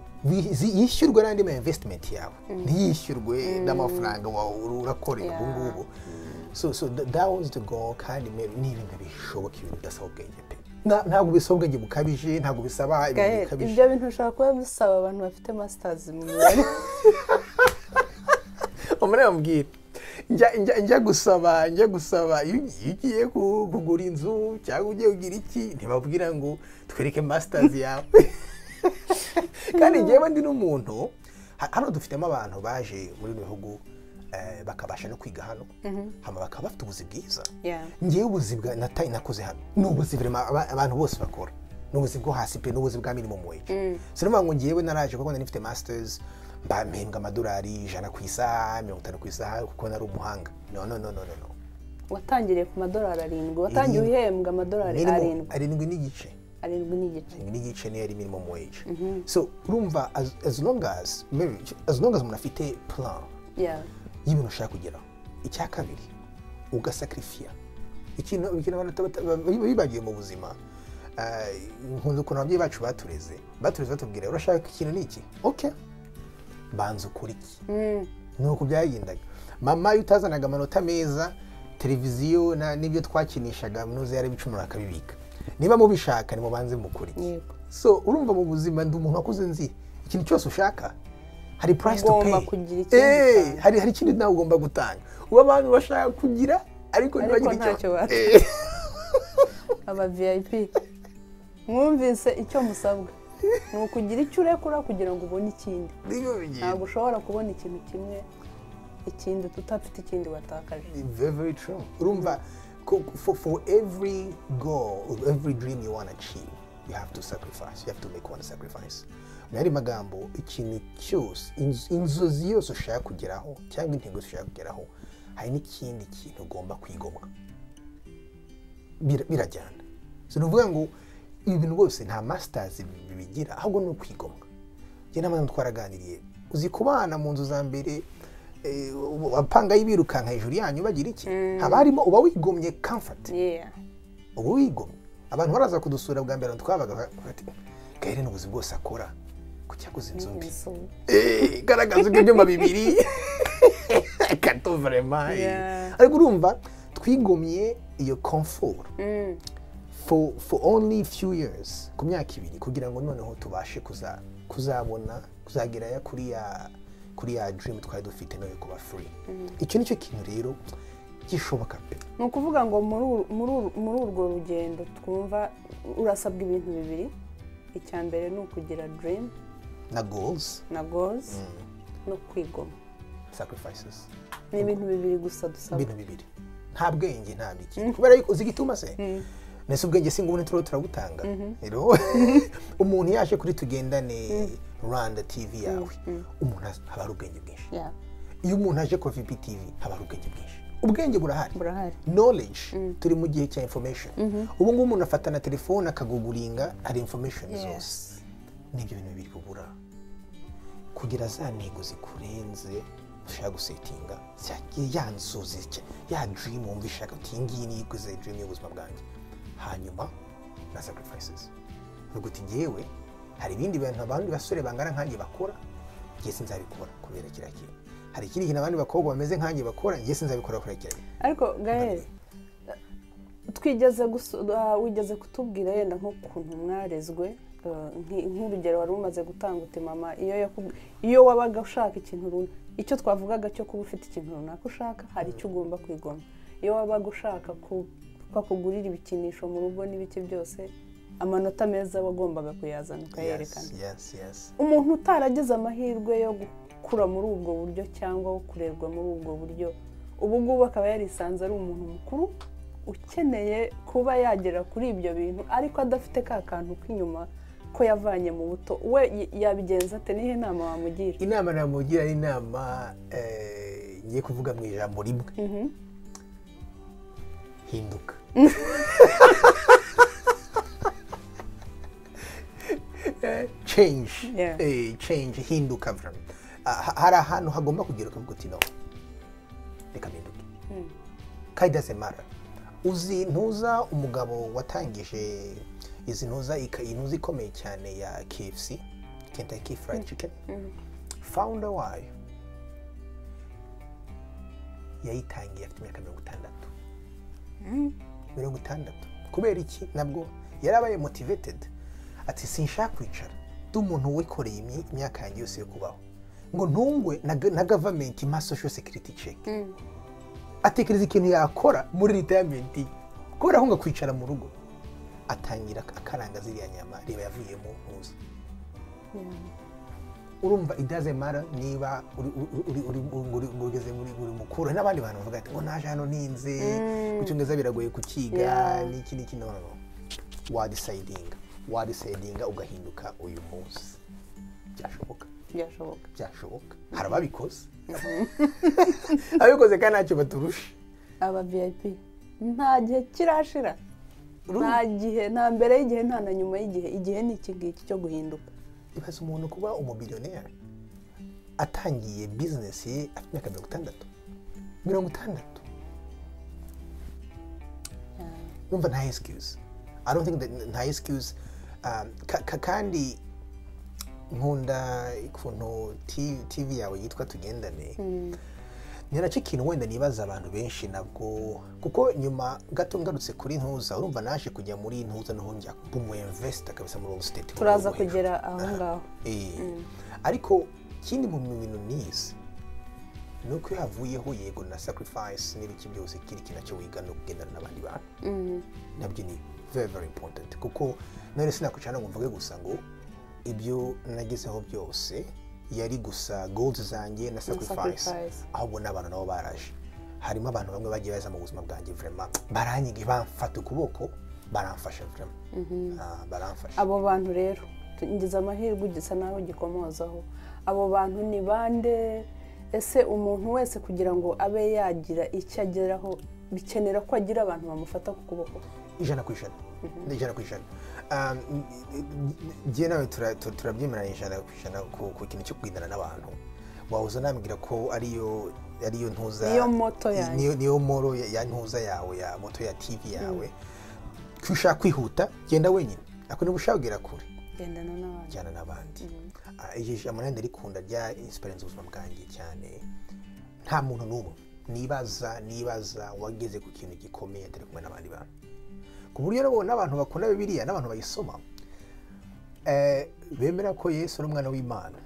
Speaker 2: yishyurwe n'andi ma investment yawe. Ntiyishyurwe n'amafaranga wawe urakorera ubu ngubu. So so th- that was the goal kandi ni ibintu bishoboka ibintu bidasaba ubwenge pe. Ntabwo bisaba ubwenge bukabije ntabwo bisaba ibintu bikabije.
Speaker 1: ibyo bintu bishobora kuba bisaba abantu bafite masters mu mibare
Speaker 2: umuntu (laughs) yambwira njya gusaba njya gusaba. Iyo ugiye- kugura inzu cyangwa ugiye kugira iki ntibabwira ngo twereke masters (laughs) yawe. (laughs) Kandi njyewe ndi n'umuntu ha- hano dufitemo abantu baje muri bino bihugu eh, bakabasha no kwiga hano. Hama bakaba bafite ubuzi bwiza. Ngewe ubuzi bwa nakoze hano. Ni ubuzi abantu bose bakora. Ni ubuzi bwo hasi pe ni ubuzi bwa minimum wage. Sinumva ngo ngewe naraje kuko nari masters mba mpembwa amadolari ijana ku isaha mirongo itanu ku isaha kuko nari umuhanga. No no no no no
Speaker 1: watangiriye ku madolari arindwi. Watangiye uhembwa amadolari arindwi.
Speaker 2: arindwi n'igice.
Speaker 1: Arindwi n'igice.
Speaker 2: Arindwi n'igice niyo ari minimum wage. So urumva as, long as marriage as long as umuntu afite plan y'ibintu ushaka kugeraho icya kabiri ugasakirifiya ikintu bibagiwe mu buzima. Eh, nkunze ukuntu ababyeyi bacu batureze. Batureze batubwira urashaka ikintu ni iki ok banza ukora iki
Speaker 1: Mm.
Speaker 2: ni uku byagendaga. Mama iyo utazanaga amanota meza televiziyo n'ibyo twakinishaga munoze yari ibicumuro akabibika. Niba mubishaka nimubanze
Speaker 1: Yego.
Speaker 2: so urumva mu buzima ndi umuntu wakuze nzi ikintu cyose ushaka hari
Speaker 1: ikindi
Speaker 2: Eh,
Speaker 1: utanga.
Speaker 2: hari ikindi nawe ugomba gutanga. Uba abantu bashaka kugira ariko ntibagire
Speaker 1: batanga.
Speaker 2: Eh, (laughs)
Speaker 1: aba vip mwumvise icyo musabwa. (laughs) ni ukugira icyo urekura kugira ngo ubone ikindi. Ntabwo ushobora kubona ikintu kimwe ikindi tutafite ikindi watakaje.
Speaker 2: Ni very very true. Urumva for, every goal every dream you want to achieve you have to sacrifice. You have to make one sacrifice. Mu yandi magambo ikintu cyose inz- inzozi yose ushaka kugeraho cyangwa intego ushaka kugeraho hari n'ikindi kintu ugomba kwigomwa. Bir- birajyana. So ni ukuvuga ngo ibi bintu rwose nta bi- bibigira ahubwo ni ukwigomwa. Njye n'abana twaraganiriye. Uzi kubana mu nzu za mbere eh, abapanga birukanka hejuru yanyu bagira iki? Haba harimo uba wigomye comfort.
Speaker 1: Yeah.
Speaker 2: Uba wigomye. Abantu baraza kudusura bwa mbere twabaga gahere n'ubuzi bwose akora kuki aguze inzu mbi.
Speaker 1: Inzu
Speaker 2: Eh, garagaza ko ibyuma bibiri. (laughs) Kato eh.
Speaker 1: Yeah.
Speaker 2: ariko urumva twigomye iyo comfort.
Speaker 1: Mm.
Speaker 2: For, for only few years ku myaka ibiri kugira ngo noneho tubashe kuza kuzabona kuzagera kuri ya kuri ya dream twari dufite na yo kuba free. Icyo ni cyo kintu rero gishoboka pe.
Speaker 1: Ni ukuvuga ngo muri urwo rugendo twumva urasabwa ibintu bibiri. Icya mbere ni ukugira dream.
Speaker 2: Na goals.
Speaker 1: Na goals. No kwigoma.
Speaker 2: Sacrifices.
Speaker 1: Ni ibintu bibiri gusa dusabwa.
Speaker 2: Ibintu bibiri. Nta bwenge nta biki kubera yuko uzi igituma se nese ubwenge si ngubone turiho turabutanga rero (laughs) umuntu yaje kuri tugendane rwanda tv yawe umuntu az- haba hari ubwenge bwinshi. Iyo umuntu aje kuri vp tv haba hari ubwenge bwinshi. Ubwenge
Speaker 1: burahari.
Speaker 2: Knowledge turi mu gihe cya information. Ubu ngubu umuntu afata na telefone akaguguringa hari information zose. Nibyo bintu biri kubura kugira za ntego zikurenze ushaka gusetinga ya cya- ya dream wumva ishaka uti iyi ngiyi niyo iguze dream y'ubuzima bwanjye. Hanyuma na sacrifices. Uvuga uti ngewe hari ibindi bintu abandi basore bangana nkanjye bakora? Njye sinzabikora kubera kiriya kintu. Hari ikindi kintu abandi bakobwa bameze nkanjye bakora? Njye sinzabikora kubera kiriya kintu.
Speaker 1: Ariko gael twigeze ah, wigeze kutubwira yenda nk'ukuntu mwarezwe ah, nk'urugero wari umaze gutanga uti mama iyo wabaga ushaka ikintu runaka icyo twavugaga cyo kuba ufite ikintu runaka ushaka hari icyo ugomba kwigoma iyo wabaga ushaka akugurira ibikinisho mu rugo n'ibiki byose amanota meza wagombaga kuyazana ukayerekana.
Speaker 2: Yes yes yes.
Speaker 1: Umuntu utaragize amahirwe yo gukura muri ubwo buryo cyangwa kurerwa muri ubwo buryo ubu ngubu akaba yarisanze ari umuntu mukuru ukeneye kuba yagera kuri ibyo bintu ariko adafite ka kantu k'inyuma ko yavanye mu buto. We yabigenza ate? Nihe nama wamugira?
Speaker 2: Inama namugira ari inama eh, ngiye kuvuga mu ijambo rimwe.
Speaker 1: Mhm.
Speaker 2: hinduka. (laughs) change.
Speaker 1: Yeah.
Speaker 2: Change. Hinduka. Ah, ha- hari ahantu hagomba kugera ukavuga uti no reka mpinduke doesn't matter uzi ntuza umugabo watangije. Izi ntuza intuza ikomeye cyane ya KFC Kentucky Fried Chicken. Founder wayo. Yayitangiye afite imyaka mirongo itandatu. Mirongo itandatu. Kubera iki? Nabwo yarabaye motivated. Ati sinshaka kwicara. Ndi umuntu wikoreye imyaka yanjye yose yo kubaho. Ngo ntungwe na ga- na gavamenti ma social security check. Atekereza ikintu yakora muri retirement. Ye kubera aho ngo kwicara mu rugo. Atangira akaranga ziriya nyama reba yavuyemo ntuza urumva matter niba ugeze muri uri mukuru. Hari n'abandi bantu bavuga ati ngo naje hano ninze mu cyongereza biragoye kukiga? N'iki n'iki no no no. Wadisayidinga wadisayidinga ugahinduka uyu munsi. Byashoboka.
Speaker 1: Byashoboka.
Speaker 2: Byashoboka. Hari ababikoze? (laughs) Ababikoze kandi ntacyo baturusha.
Speaker 1: Aba vip nta gihe kirashira. Nta gihe nta mbere y'igihe nta na nyuma y'igihe. Igihe ni iki ngiki cyo guhinduka?
Speaker 2: Ibaza umuntu kuba umubiriyoneri atangiye bizinesi ye afite imyaka mirongo itandatu. Mirongo itandatu. Numva nta excuse. I don't think that nta excuse. Um, ka- ka- kandi nkunda ukuntu T- tv yawe yitwa tugendane. Ni na cyo kintu wenda nibaza abantu benshi nabwo kuko nyuma gato ngarutse kuri ntuza urumva naje kujya muri ntuza noneho njya bumu investor kabisa muri all state
Speaker 1: turaza kugera aho ngaho.
Speaker 2: Eh, ariko kindi mu bintu nize ni uko iyo havuyeho yego na sacrifice n'ibiki byose kiri kintu na cyo wiga no kugendana n'abandi bantu. Nabyo ni very very important kuko none sinakwicara ngo mvuge gusa ngo ibyo nagezeho byose yari gusa goals zanjye na sacrifice. ahubwo n'abantu nabo baraje. Harimo abantu bamwe bagiye baza mu buzima bwanjye vraiment. Baranyiga bamfata ukuboko baramfasha vraiment. Ah, baramfasha.
Speaker 1: Abo bantu rero ngize amahirwe ugisa naho ugikomozaho abo bantu ni bande? Ese umuntu wese kugira ngo abe yagira icyo ageraho bikenera ko agira abantu bamufata ku kuboko?
Speaker 2: Ijana ku ijana. Ijana ku ijana. Um, njye nawe tura- tu- turabyemeranya ijana ku kintu cyo kugendana n'abantu. Wahoza nambwira ko ariyo ariyo ntuza
Speaker 1: Niyo
Speaker 2: moro ya ntuza yawe ya moto ya tv yawe. Ko ushaka kwihuta genda wenyine. Ariko niba ushaka kugera kure. Jyana n'abandi. Ah, iri jambo nanjye rikunda rya insiparensi ubuzima bwanjye cyane. Nta muntu n'umwe. Nibaza nibaza wageze ku kintu gikomeye atari kumwe n'abandi bantu. Ku buryo n'abantu bakunda bibiliya n'abantu bayisoma eh, bemera ko yesu ari umwana w'imana.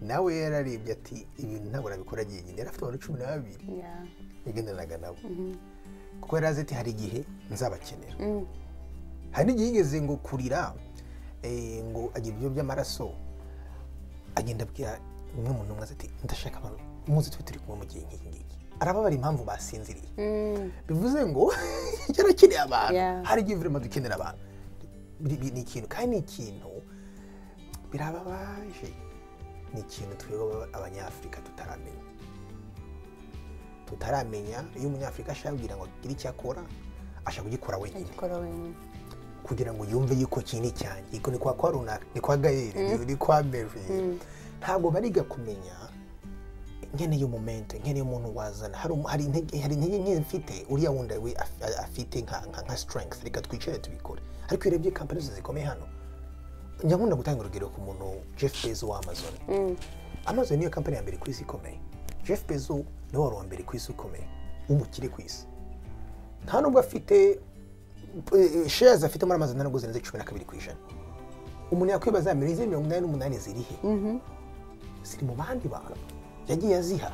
Speaker 2: Nawe yararebye ati ibintu ntabwo nabikora jyenyine yari afite abantu cumi n'ababiri
Speaker 1: Yeah.
Speaker 2: yagendanaga nabo. Kuko yari azi ati hari igihe nzabakenera.
Speaker 1: Mm.
Speaker 2: hari n'igihe yigeze ngo kurira eh, ngo agira ibyo by'amaraso agenda abwira umwe mu ntumwa ati ndashaka abantu muzi tube turi kumwe mu gihe nk'iki ngiki. Arababara impamvu basinziriye.
Speaker 1: Mm.
Speaker 2: bivuze ngo (laughs) yarakeneye abantu. Hari igihe virema dukenera abantu. Ni ikintu kandi ni ikintu birababaje. Ni ikintu twebwe abanyafurika tutaramenya. Tutaramenya iyo umunyafurika ashaka kugira ngo agire icyo akora ashaka kugikora wenyine. Kugira ngo yumve yuko iki ni icyanjye iko ni kwa runaka ni kwa gayeri ni- ni kwa meri ntabwo bariga kumenya nkeneye umumento nkeneye umuntu wazana. Hari hari intege nke mfite uriya wundi we afite nka strength. Reka twicare tubikore. Ariko iyo urebye kampani zose zikomeye hano njya nkunda gutanga urugero ku muntu Jeff Bezos wa Amazon. Amazon niyo kampani ya mbere ku isi ikomeye. Jeff Bezos ni we wari uwa mbere ku isi ukomeye w'umukire ku isi. Nta nubwo afite eh, shares afite muri Amazon ntabwo zirenze cumi na kabiri ku ijana. Umuntu yakwibaza miliyoni mirongo inani n'umunani ziri he? Ziri mu bandi bantu. Yagiye aziha.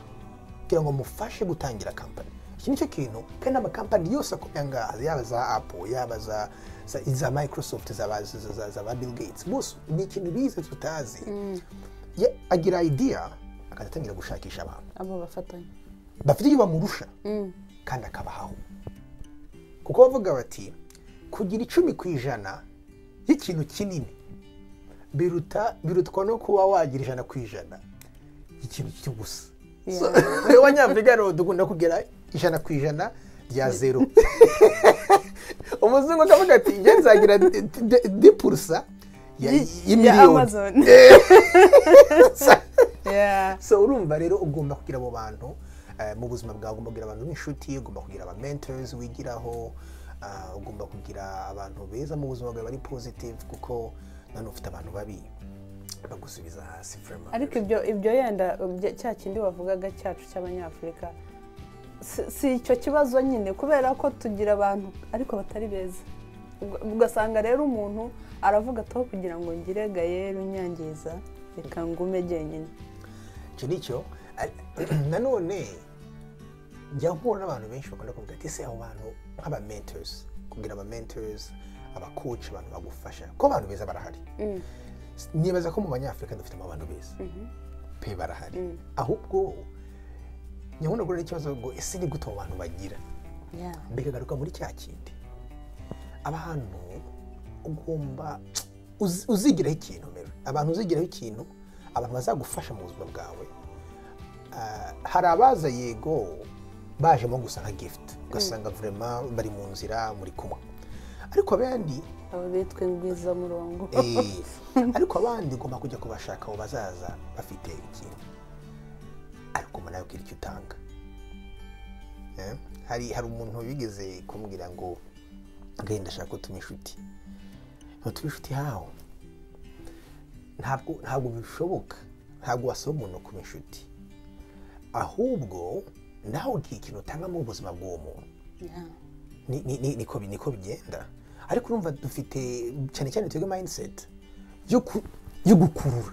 Speaker 2: Kugira ngo mufashe gutangira kampani iki ni cyo kintu kandi amakampani yose akomeye ngaha yaba za apple yaba za za, microsoft za ba- bill gates. Bose ni ikintu bize tutazi. Ya- agira idea agatangira gushakisha abantu.
Speaker 1: Abo bafatanya.
Speaker 2: Bafite icyo bamurusha. Kandi akabahaho. Kuko bavuga bati kugira icumi ku ijana y'ikintu kinini biruta birutwa no kuba wagira ijana ku ijana. Ikintu
Speaker 1: Yeah.
Speaker 2: So, (laughs) abanyafurika rero dukunda kugira ijana ku ijana bya zero (laughs) umuzungu akavuga ati njye nzagira di- di- di purusa ya-
Speaker 1: Y- ya
Speaker 2: y'imiliyoni. (laughs)
Speaker 1: Yeah.
Speaker 2: so urumva rero ugomba kugira abo bantu eh, mu buzima bwawe ugomba kugira abantu b'inshuti ugomba kugira aba mentors wigiraho ah, ugomba kugira abantu beza mu buzima bwawe bari positive kuko none ufite abantu babi bagusubiza hasi
Speaker 1: ariko ibyo ibyo yenda cya kindi wavugaga cyacu cy'abanyafurika si- icyo kibazo nyine kubera ko tugira abantu ariko batari beza. Uga- ugasanga rero umuntu aravuga ati aho kugira ngo ngire gayeri unyangiza reka ngume jyenyine.
Speaker 2: Icyo ni cyo (clears throat) nanone njya mpura n'abantu benshi bakunda kuvuga ati ese abo bantu nk'aba mentors? Kugira aba mentors aba coach abantu bagufasha ko abantu beza barahari.
Speaker 1: Mm,
Speaker 2: nibaza ko mu banyafurika dufitemo abantu beza
Speaker 1: mhm,
Speaker 2: pe barahari
Speaker 1: mm,
Speaker 2: ahubwo nyabona guhura n'ikibazo ngo ese ni gute abo bantu bagira? Mbikagaruka muri cya kindi. Abantu ugomba uzi- uzigiraho ikintu mbere abantu uzigiraho ikintu abantu bazagufasha mu buzima bwawe. Ah, hari abaza yego bajemo gusa nka gift. Ugasanga vrema bari mu nzira muri kumwe. Ariko abandi
Speaker 1: aba bitwa ingwizamurongo
Speaker 2: Eh, (laughs) ariko abandi ugomba kujya kubashaka abo bazaza bafite ikintu. Ariko umuntu nawe ugira icyo utanga. Eh, hari hari umuntu wigeze kumbwira ngo ngenda ashaka ko tuba inshuti. Ngo tuba inshuti hawe ntabwo ntabwo bishoboka. Ntabwo wasaba umuntu kuba inshuti. Ahubwo nawe ugira ikintu utanga mu buzima bw'uwo muntu. Niko bigenda. Ariko urumva dufite cyane cyane twebwe mindset yo ku- yo gukurura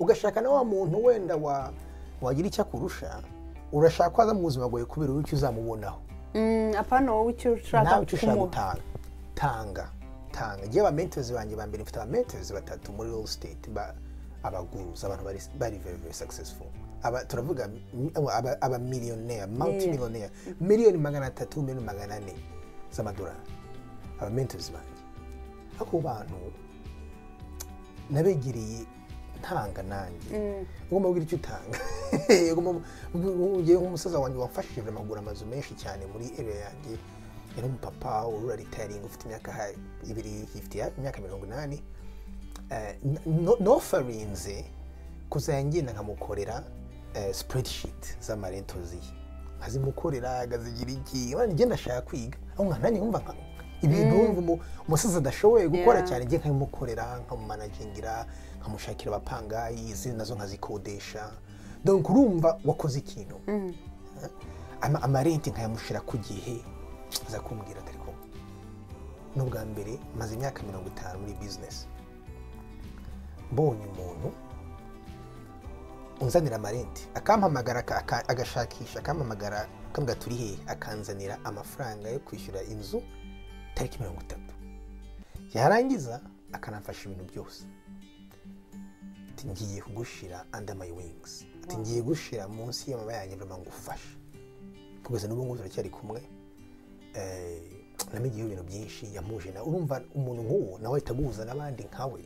Speaker 2: ugashaka na wa muntu wenda wa wagira icyo akurusha urashaka ko aza mu buzima bwawe kubera icyo uzamubonaho
Speaker 1: apana wowe icyo ushaka
Speaker 2: nawe icyo ushaka gutanga tanga tanga ngewe aba mentors banjye ba mbere mfite aba mentors batatu muri real estate. ba abaguruzi abantu bari very very successful. aba turavuga mm, aba, aba millionaire multi millionaire miliyoni magana atatu miliyoni magana ane z'amadolari aba mentors banjye abo bantu nabegereye ntanga nanjye.
Speaker 1: Mm,
Speaker 2: ugomba kugira icyo utanga. (laughs) Nk'umusaza wanjye wamfashije amaguru amazu menshi cyane muri area yanjye. Yari umupapa urura ritaringi ufite imyaka ibiri imyaka mirongo inani. Eh, no- nofarinze kuzajya ngenda nkamukorera eh, spreadsheet z'amarentozi ye. Nkazimukorera akazigira iki? Njye ndashaka kwiga. Aho nanjye nkumva nka ibintu wumva umu- umusaza adashoboye gukora cyane. Njye nkabimukorera nkamumanagingira nkamushakira abapangayi izindi na zo nkazikodesha. Donc urumva wakoze ikintu.
Speaker 1: Mm.
Speaker 2: ama- amarenti nkayamushyira ku gihe. Aza kumbwira ati ariko ni ubwa mbere maze imyaka mirongo itanu muri bizinesi mbonye umuntu unzanira amarenti. Akampamagara aka- aka- agashakisha akampamagara akambwira turi hehe akanzanira amafaranga yo kwishyura inzu tariki mirongo itatu. Yarangiza akanamfasha ibintu byose. Ati ngiye kugushira under my wings. Ati ngiye gushira munsi y'amababa yanjye vrema ngufashe. Kugeza n'ubu ngubu turacyari kumwe Eh, namenyeho ibintu byinshi yamuje nawe urumva umuntu nk'uwo nawe ahita aguhuza n'abandi nkawe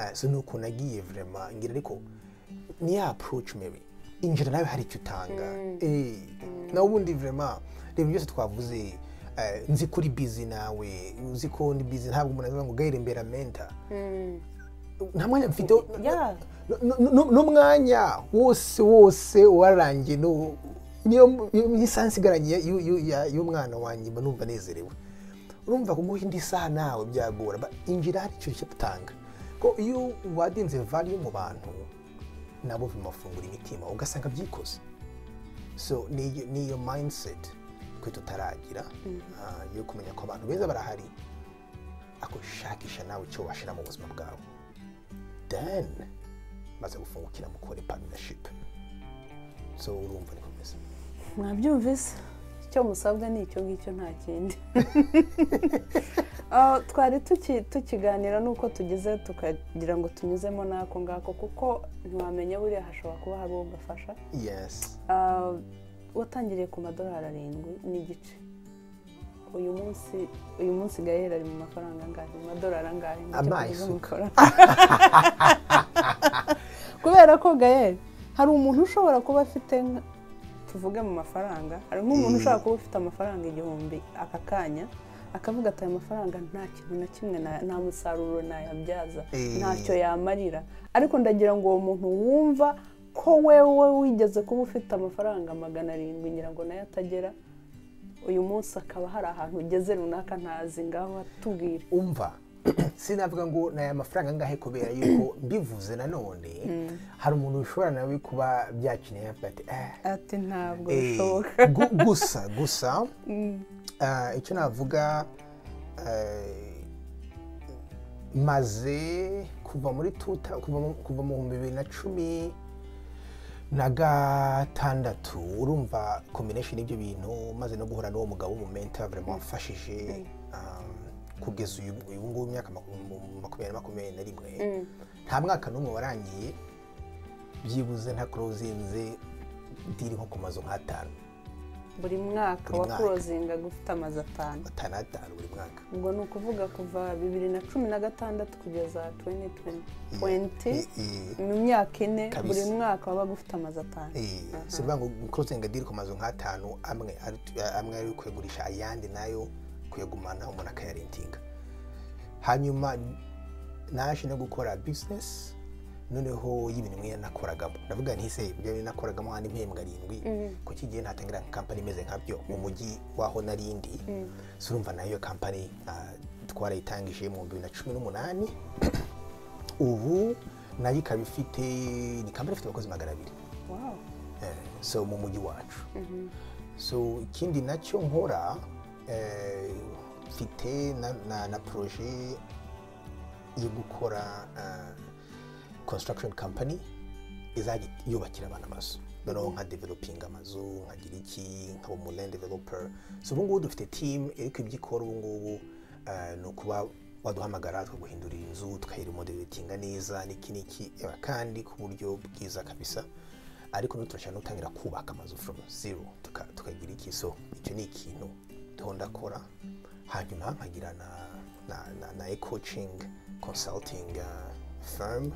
Speaker 2: Eh, so ni ukuntu agiye vrema ngira ariko ni ya approach maybe injira nawe hari icyo utanga. Eh, nawe ubundi vrema reba byose twavuze nzi ko uri busy nawe uzi ko ndi busy ntabwo umuntu avuga ngo gahire mbera menta
Speaker 1: Mm.
Speaker 2: nta mwanya mfite. N'umwanya wose wose wararangiye no- niyo y'u- ya- y'umwana wanjye mba numva nezerewe. Urumva kuguha indi saha nawe byagora ba- injira hari icyo cyo utanga ko iyo wadinze value mu bantu nabo bimafungura imitima ugasanga byikoze. So ni- niyo mindset. Twe tutaragira ah, yo kumenya ko abantu beza barahari ako shakisha nawe icyo washyira mu buzima bwawe. Then maze gufungukira mukore partnership so urumva niko bimeze.
Speaker 1: Mwabyumvise? Icyo musabwa ni icyo ngicyo nta kindi. Ah, (laughs) twari tuki- tukiganira nuko tugeze tukagira ngo tunyuzemo n'ako ngako kuko ntiwamenya buriya hashobora kuba hari uwo gafasha
Speaker 2: yes.
Speaker 1: Ah, watangiriye ku madolari arindwi n'igice uyu munsi uyu munsi gahera ari mu mafaranga angahe mu madolari angahe
Speaker 2: isuka.
Speaker 1: amafaranga. (laughs) kubera ko gahera hari umuntu ushobora kuba afite tuvuge mu mafaranga hari nk'umuntu
Speaker 2: Eh.
Speaker 1: ushobora kuba ufite amafaranga igihumbi aka kanya akavuga ati aya mafaranga nta kintu na kimwe na- nta musaruro nayabyaza
Speaker 2: Eh.
Speaker 1: ntacyo yamarira ariko ndagira ngo uwo muntu wumva ko wewe wigeze kuba ufite amafaranga magana arindwi ngira ngo na yo atagera uyu munsi akaba hari ahantu ugeze runaka ntazi ngaho atubwire
Speaker 2: umva (clears throat) sinavuga ngo ni aya mafaranga angahe kubera yuko (clears throat) mbivuze nanone hari umuntu ushobora nawe kuba byakeneye avuga ati eh.
Speaker 1: Ati ntabwo
Speaker 2: Eh,
Speaker 1: bishoboka.
Speaker 2: gu- gusa gusa (laughs)
Speaker 1: Mm.
Speaker 2: ah, icyo navuga eh, maze kuva muri tuta kuva mu bihumbi bibiri na cumi na gatandatu urumva combination y'ibyo bintu maze no guhura n'uwo mugabo w'umumenta vraiment wamfashije um, kugeza uyu uyu nguyu imyaka makumyabiri makumyabiri na rimwe.
Speaker 1: Mm.
Speaker 2: nta mwaka n'umwe warangiye byibuze nta kurozinze diri nko ku mazu nk'atanu.
Speaker 1: Buri mwaka wa
Speaker 2: mwaka.
Speaker 1: kurozinga gufite amazu atanu.
Speaker 2: Atanu atanu buri mwaka.
Speaker 1: Ubwo ni ukuvuga kuva bibiri na cumi na gatandatu kugeza 2020
Speaker 2: Eh,
Speaker 1: mu myaka ine buri mwaka wabaga ufite amazu atanu.
Speaker 2: Si ukuvuga ngo kurozinga diri ku mazu nk'atanu amwe amwe ari kuyagurisha ayandi na yo kuyagumana umuntu akayarentinga. Hanyuma naje no gukora bizinesi noneho y'ibintu bimwe nakoragamo. Ndavuga nti se ibyo nakoragamo handi impembwa arindwi. Kuki igihe ntatangira kampani imeze nkabyo mu mujyi waho narindi? So urumva na yo kampani ah, twarayitangije mu bibiri na cumi n'umunani. (clears throat) Ubu na yo ikaba ifite ni kampani ifite abakozi magana abiri. Eh, so mu mujyi wacu. So ikindi na cyo nkora eh, mfite na, proje yo gukora uh, construction company izajya yubakira abantu amazu noneho nka developing amazu nkagira iki nkaba umu land developer. So ubu ngubu dufite team ariko ibyo ikora ubu ngubu uh, ni ukuba waduhamagara tukaguhindurira inzu tukayirimoderetinga neza niki niki kandi ku buryo bwiza kabisa. Ariko no turashaka gutangira kubaka amazu from zero tuka- tukagira iki? So icyo ni ikintu ndiho ndakora hanyuma nkagira na na na, na coaching consulting uh, firm.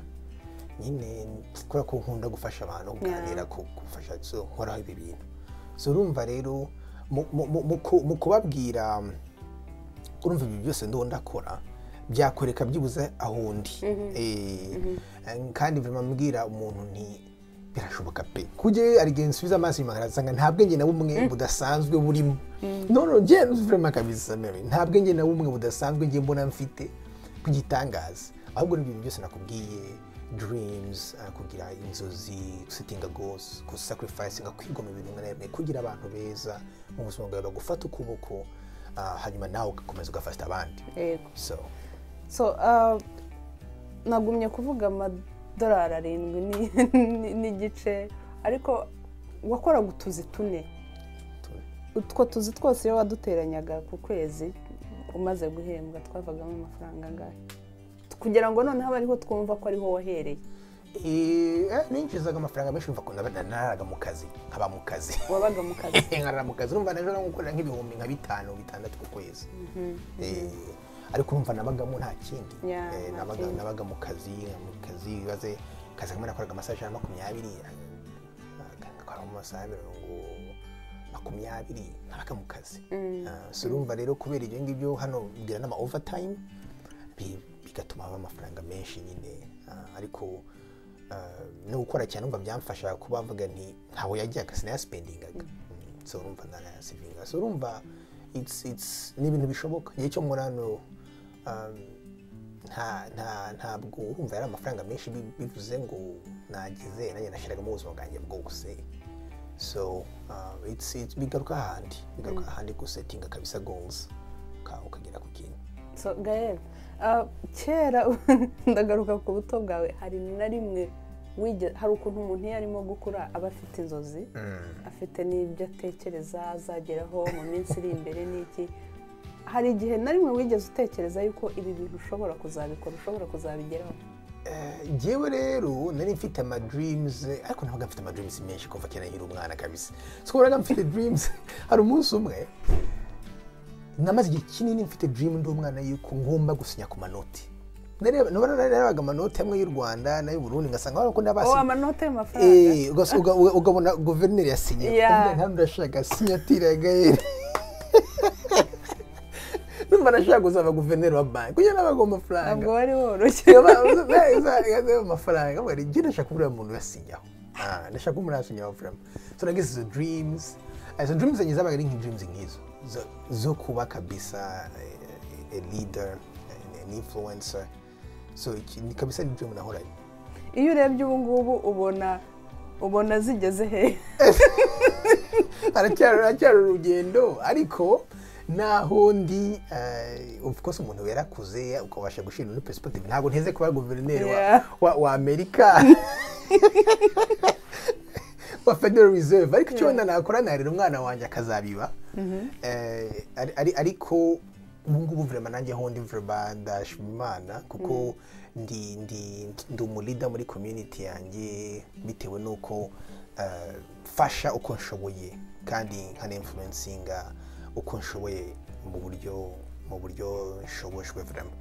Speaker 2: Nyine kubera ko nkunda gufasha abantu kuganira ku gufasha nkoraho ibi bintu. So urumva rero mu- mu- mu- mu ku- mu kubabwira urumva ibi byose ndakora byakoreka byibuze aho ndi. Eh, kandi vraiment mbwira umuntu nti birashoboka pe. Kujye igihe nsubiza amaso inyuma ngasanga nta bwenge na bumwe budasanzwe burimo. None njye vraiment kabisa Mary, nta bwenge na bumwe budasanzwe njye mbona mfite kugitangaza ahubwo ni ibintu byose nakubwiye dreams uh, kugira inzozi gusitinga goals gusacrificinga kwigoma ibintu bimwe na bimwe kugira abantu beza mu buzima bwawe bagufata ukuboko uh, hanyuma nawe ugakomeza ugafata abandi. So.
Speaker 1: So uh, nagumye kuvuga amadolari arindwi ni- ni- n'igice ariko wakoraga utuzi tune.
Speaker 2: Tu-
Speaker 1: utwo tuzi twose iyo waduteranyaga ku kwezi umaze guhembwa twavagamo amafaranga angahe? Kugira ngo noneho abe ariho twumva ko ariho wahereye
Speaker 2: Eh, ninjizaga amafaranga menshi umva ko naba- nararaga mu kazi nkaba mu kazi.
Speaker 1: Wabaga mu kazi. (laughs)
Speaker 2: Nkarara mu kazi urumva naje gukorera nk'ibihumbi nka bitanu bitandatu ku kwezi. Eh, ariko urumva nabagamo nta kindi. Eh, nabaga
Speaker 1: kindi.
Speaker 2: nabaga mu kazi mu kazi bibaze kazi kamwe nakoraga amasaha ijana na makumyabiri ngakora mu masaha mirongo makumyabiri nabaga mu kazi. Ah, so urumva rero kubera ibyo ngibyo hano bigira n'ama overtime bigatuma haba amafaranga menshi nyine. Ah, ariko ah, no gukora cyane umva byamfasha kuba mvuga nti ntawe yajyaga sinayasipendingaga. Mm, so urumva ndanayasivinga so urumva it's, it's, ni ibintu bishoboka. Igihe cyo muri hano nta ntabwo urumva yari amafaranga menshi bi- bivuze ngo nagize nanjye nashyiragamo ubuzima bwanjye bwose so bigaruka ahandi. Bigaruka ahandi gusetinga kabisa goals ka ukagera ku kintu.
Speaker 1: So gael kera (laughs) ndagaruka ku buto bwawe hari na rimwe hari ukuntu umuntu iyo arimo gukura aba afite inzozi afite n'ibyo atekereza azageraho mu minsi iri imbere n'iki. Hari igihe na rimwe wigeze utekereza yuko ibi bintu ushobora kuzabikora ushobora kuzabigeraho?
Speaker 2: Eh, njyewe rero nari mfite ama dreams ariko nabaga mfite ama dreams menshi kuva kera nkiri umwana kabisa. So nabaga mfite dreams. Hari umunsi umwe namaze igihe kinini mfite dream ndi umwana yuko ngomba gusinya ku manoti. Narebaga amanota amwe y'u rwanda n'ay'u burundi ngasanga bakunda
Speaker 1: oh
Speaker 2: basi
Speaker 1: amanota y'amafaranga?
Speaker 2: Eh, ugas- uga- uga- ukabona guverineri yasinye ntabwo ndashaka sinyatire ya (laughs) gaheri numva nashaka kuzaba guverineri wa banki kugira ngo nabagomba amafaranga.
Speaker 1: Ntabwo wari woroshye.
Speaker 2: Amafaranga mbari njye ndashaka kubura umuntu yasinyaho. Ah, ndashaka ko umuntu yasinyaho vraiment so nagize izo Ah, izo zanjye zabaga ari nk'idreams nk'izo. Zo- kuba kabisa eh, a leader an influencer. So ni kabisa ni dream nahoranye
Speaker 1: iyo urebye ubu ngubu ubona ubona zigeze he?
Speaker 2: Haracyari urugendo ariko naho ndi eh, of course umuntu yarakuze ukabasha gushyira muri perspective. Ntabwo nteze kuba guverineri wa amerika. (laughs) wa federal reserve. Ariko icyo wenda nakora narira umwana wanjye akazabiba. Eh, ari- ari- ariko ubu ngubu vrema nanjye aho ndi vrema ndashima imana kuko ndi ndi ndi umulida muri community yanjye bitewe n'uko eh, mfasha uko nshoboye kandi nkana influencinga uko nshoboye mu buryo mu buryo nshobojwe vrema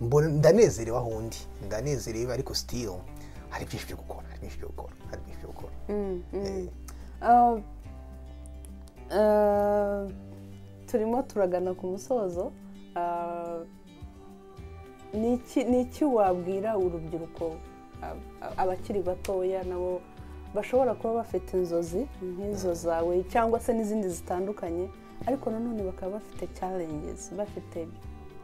Speaker 2: mbona ndanezerewe aho ndi ndanezerewe ariko still hari byinshi byo gukora hari byinshi byo gukora hari byinshi byo gukora Eh,
Speaker 1: Ah, ah, turimo turagana ku musozo. Ah, ni iki- wabwira urubyiruko abakiri batoya nabo bashobora kuba bafite inzozi nk'izo zawe cyangwa se n'izindi zitandukanye ariko nanone bakaba bafite challenges bafite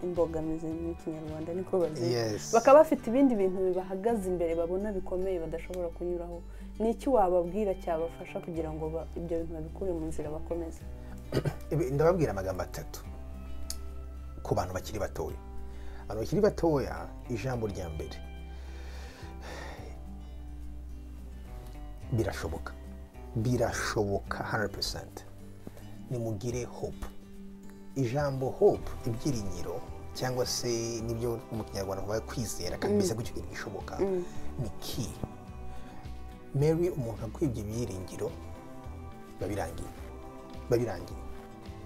Speaker 1: imbogamizi mu kinyarwanda niko
Speaker 2: yes.
Speaker 1: Bakaba bafite ibindi bintu bibahagaze imbere babona bikomeye badashobora kunyuraho. Ni iki wababwira cyabafasha kugira ngo ibyo bintu babikure mu nzira bakomeze? (clears throat)
Speaker 2: Ndababwira amagambo atatu ku bantu bakiri batoya. Abantu bakiri batoya ijambo rya mbere. Birashoboka. Birashoboka 100% nimugire hope. Ijambo hope ibyiringiro cyangwa se ni byo mu kinyarwanda bavuga kwizera kandi mbese gutyo ibintu bishoboka ni key. Mary umuntu akwibye ibyiringiro babirangiye. Babirangiye.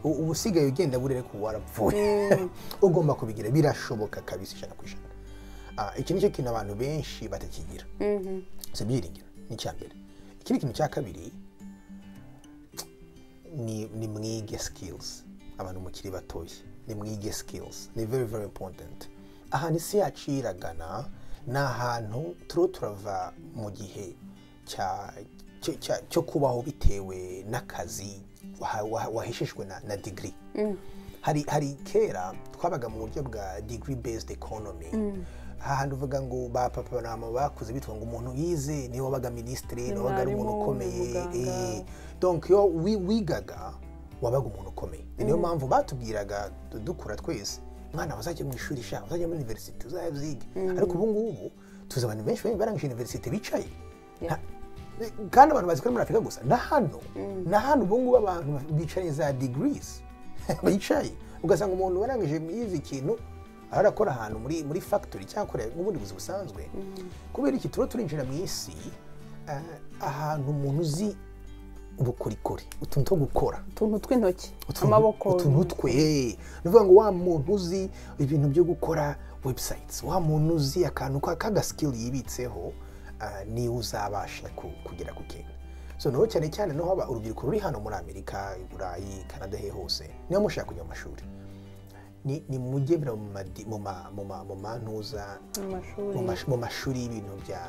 Speaker 2: U- uba usigaye ugenda burere ku warapfuye. (laughs) Ugomba kubigira. Birashoboka kabisa ijana ku ijana. Ah, iki ni cyo kintu abantu benshi batakigira. Si ibyiringiro ni icya mbere. Ikindi kintu cya kabiri ni ni mwige skills. Abantu mukiri batoya ni mwige skills. Ni very very important. Ahantu isi yacu iragana ni ahantu turiho turava mu gihe cyo- kubaho bitewe n'akazi waheshejwe na, na degree. Hari kera twabaga mu buryo bwa degree based economy. Hahandi uvuga ngo ba papa na mama bakuze bitwa ngo umuntu yize ni we wabaga minisitiri wabaga ari umuntu ukomeye. eh. donc iyo wi- wigaga wabaga umuntu ukomeye. Ni niyo mpamvu batubwiraga du- dukura twese mwana wazajya mu ishuri sha uzajya muri university uzayabyiga ariko ubu ngubu tuzi abantu benshi barangije university bicaye. Kandi abantu bazi ko ari muri afurika gusa na hano na hano ubu ngubu abantu bicaye za degrees. (laughs) Bicaye. Ugasanga umuntu warangije yize ikintu arakora ahantu muri muri factory cyangwa akora nk'ubundi buzi busanzwe. Kubera iki? Tuba turinjira mu isi eh, ahantu umuntu uzi ubukorikori utuntu two gukora.
Speaker 1: Utuntu tw'intoki amaboko.
Speaker 2: utuntu twe. Ni ukuvuga ngo wa muntu uzi ibintu byo gukora websites wa muntu uzi akantu ka- k'agasikili yibitseho ah, ni we uzabasha ku- kugera ku kintu. So naho cyane cyane naho haba urubyiruko ruri hano muri amerika i burayi canada he hose niba mushaka kujya mu mashuri. Ni mujye mu mantuza
Speaker 1: mu mashuri.
Speaker 2: y'ibintu bya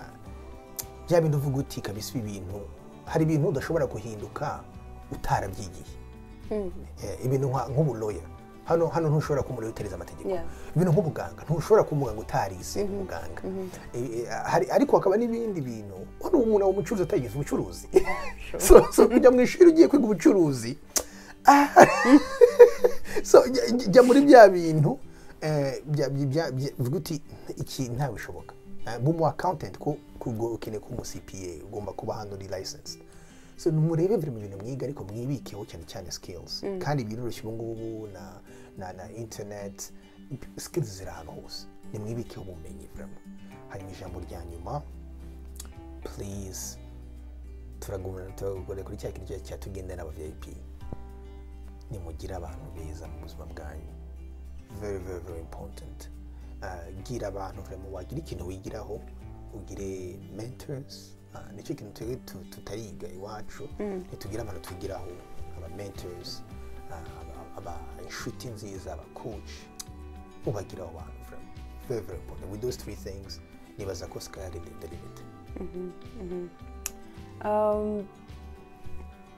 Speaker 2: bya bintu uvuga uti kabisa ibi bintu hari ibintu udashobora guhinduka utarabyigiye. Eh, ibintu nk'ubuloya hano hano ntushobora kuba umuloya utarize amategeko ibintu nk'ubuganga ntushobora kuba umuganga utarize umuganga Eh, eh, hari- ariko hakaba n'ibindi bintu. Wari umuntu umucuruzi atagize ubucuruzi. (laughs) So kujya mu ishuri ugiye kwiga ubucuruzi. (laughs) So jya- muri bya bintu eh, bya- bya- bya- vuga uti iki ntawe bishoboka bu mu accountant ko ukeneye kuba umu CPA ugomba kuba hano uri licensed. So murebe biri mu bintu mwiga ariko mwibikeho cyane cyane skills. Kandi biroroshye ubu ngubu na na na internet skills ziri ahantu hose nimwibikeho ubumenyi vraiment. Hanyuma ijambo rya nyuma turagumana turagore kuri cya kintu cya- cyatugendera aba VIP nimugire abantu beza mu buzima bwanyu. Very very very important. Ah, gira abantu vraiment wagira ikintu wigiraho ugire mentors. Ah, ni cyo kintu tutariga iwacu. Ntitugira abantu twigiraho aba mentors. Ah, aba- inshuti nziza aba coach ubagiraho abantu vraiment very very important. With those three things nibaza ko sky ari the limit.
Speaker 1: Um,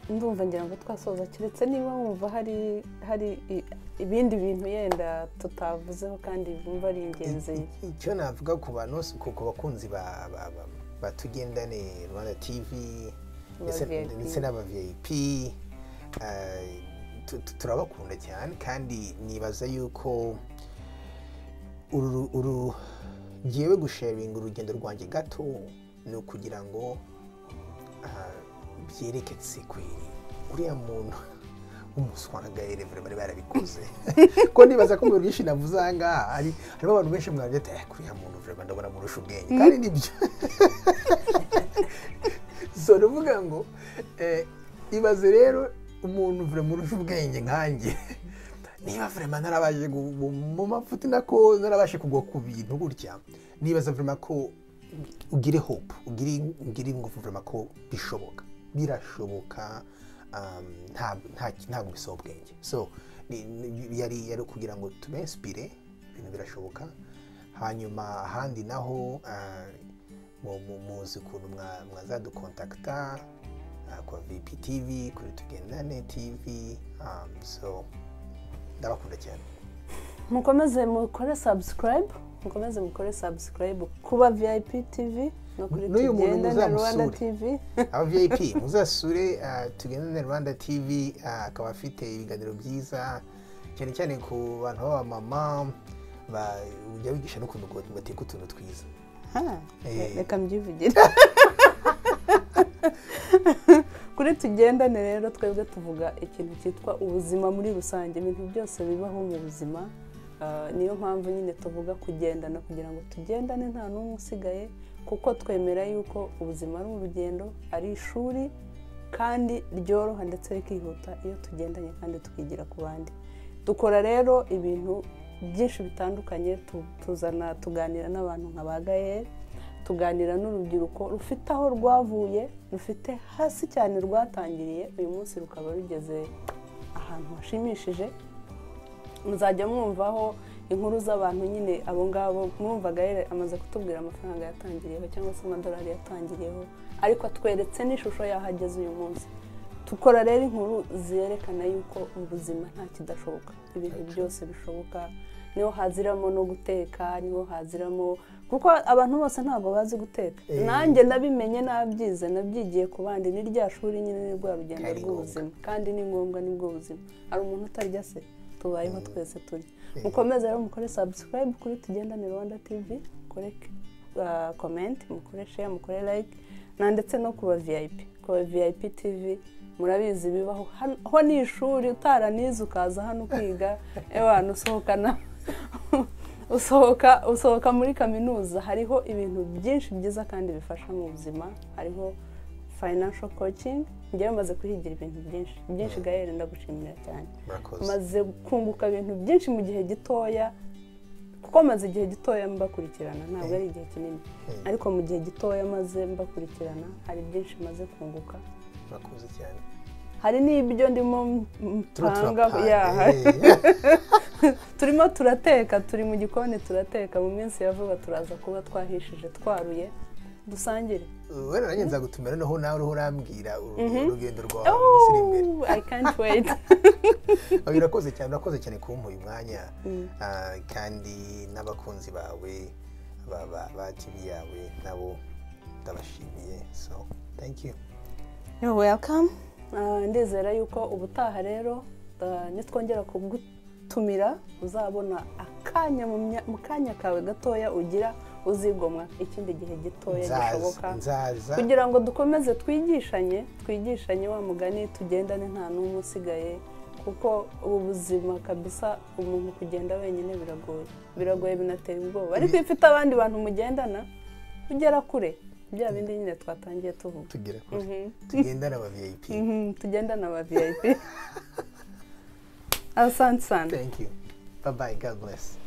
Speaker 1: ndumva ngira ngo twasoza keretse niba wumva hari hari ibindi bintu yenda tutavuzeho kandi wumva ari ingenzi.
Speaker 2: Icyo navuga ku bantu ku ku bakunzi ba batugendane rwanda tv ndetse n'aba vip eh, turabakunda cyane kandi nibaza yuko uru ngewe gusharinga urugendo rwanjye gato ni ukugira ngo ah, byereke tsikwiri uriya muntu w'umuswangayire bari barabikoze. (laughs) Ko nibaza ko mu byinshi navuze aha ngaha hari harimo abantu benshi mwabye ati "Eh, kuriya muntu vraiment ndabona murusha ubwenge. Kandi ni byo. (laughs) So ni ngo eh, ibaze rero umuntu vraiment murusha ubwenge nkanjye. Niba vraiment narabashe mu- mafuti nako narabashe kugwa ku bintu gutya nibaza vraiment ko ugire hope ugire ingufu vraiment ko bishoboka. Birashoboka um, nta- nta- ntabwo bisaba ubwenge so yari yari kugira ngo tubespire ibintu birashoboka. Hanyuma ahandi naho ah, mu- muzi ukuntu mwa- mwazadukontakta ah, kwa vp tv kuri tugendane tv um, so ndabakunda cyane
Speaker 1: mukomeze mukore subscribe mukomeze mukore subscribe kuba vip tv no kuri tugendane rwanda tv
Speaker 2: aba vip muzasure tugendane rwanda tv akaba afite ibiganiro byiza cyane cyane ku bantu b'abamama ba- ujya wigisha n'ukuntu bateka utuntu twiza. Eh.
Speaker 1: reka mbyivugire (laughs) (laughs) kuri tugendane rero twebwe tuvuga ikintu cyitwa ubuzima muri rusange. Ibintu byose bibaho mu buzima Ah, niyo mpamvu nyine tuvuga kugendana kugira ngo tugendane nta n'umwe usigaye kuko twemera yuko ubuzima ari urugendo ari ishuri kandi ryoroha ndetse rikihuta iyo tugendanye kandi tukigira ku bandi. Dukora rero ibintu byinshi bitandukanye tu- tuzana tuganira n'abantu nka ba gayeri tuganira n'urubyiruko rufite aho rwavuye rufite hasi cyane rwatangiriye uyu munsi rukaba rugeze ahantu hashimishije. Muzajya mwumvaho inkuru z'abantu nyine abo ngabo mwumva gahera amaze kutubwira amafaranga yatangiriyeho cyangwa se amadolari yatangiriyeho ariko atweretse n'ishusho y'aho ageze uyu munsi. Dukora rero inkuru zerekana yuko mu buzima nta kidashoboka. Ibintu byose bishoboka. Niho haziramo no guteka ni ho haziramo kuko abantu bose ntabwo bazi guteka.
Speaker 2: Eh.
Speaker 1: nanjye nabimenye nabyize nabyigiye ku bandi ni rya shuri nyine ni rwa rugendo rw'ubuzima. Kandi ni ngombwa ni bwo buzima. Hari umuntu utarya se? Tubayeho
Speaker 2: Mm.
Speaker 1: twese turya
Speaker 2: Eh.
Speaker 1: mukomeze rero mukore subscribe kuri tugendane rwanda tv mukore uh, comment mukore share mukore like na ndetse no kuba vip kuba vip tv murabizi bibaho. Hano- ho ni ishuri utaranize ukaza hano kwiga. (laughs) Ewana usohokana usohoka usohoka muri kaminuza. Hariho ibintu byinshi byiza kandi bifasha mu buzima. Hariho financial coaching. Njyewe maze kuhigira ibintu byinshi. Byinshi gahera ndagushimira cyane. Maze kunguka ibintu byinshi mu gihe gitoya kuko maze igihe gitoya mbakurikirana. Ntabwo ari igihe kinini.
Speaker 2: Eh,
Speaker 1: ariko mu gihe gitoya maze mbakurikirana hari byinshi maze kunguka.
Speaker 2: Murakoze cyane.
Speaker 1: Hari n'ibyo ndimo mpanga
Speaker 2: eh. (laughs)
Speaker 1: turimo turateka turi mu gikoni turateka mu minsi ya vuba turaza kuba twahishije twaruye dusangire
Speaker 2: wenda nanjye nzagutumira noneho nawe uriho urambwira
Speaker 1: Mhm.
Speaker 2: urugendo rwawe umunsi uri imbere
Speaker 1: Oh, I can't wait (laughs)
Speaker 2: Oh, urakoze cyane urakoze cyane kumpa uyu mwanya
Speaker 1: Mm.
Speaker 2: Ah, kandi n'abakunzi bawe ba- ba ba tv yawe nabo ndabashimiye so thank you
Speaker 1: You're welcome. Ah, ndizera yuko ubutaha rero ah, nitwongera kugutumira uzabona akanya mu kanya kawe gatoya ugira uzigomwa. Ikindi gihe gitoya gishoboka. kugira ngo dukomeze twigishanye twigishanye wa mugani tugendane nta n'umwe usigaye kuko ubu buzima kabisa umuntu kugenda wenyine biragoye. Biragoye binatera ubwoba. Ariko iyo ufite abandi bantu mugendana ugera kure. Bya bindi nyine twatangiye tuvuga.
Speaker 2: Tugera kure. Tugendane aba vip
Speaker 1: Mhm, tugendana aba vip asante sana.
Speaker 2: Thank you. Bye bye god bless.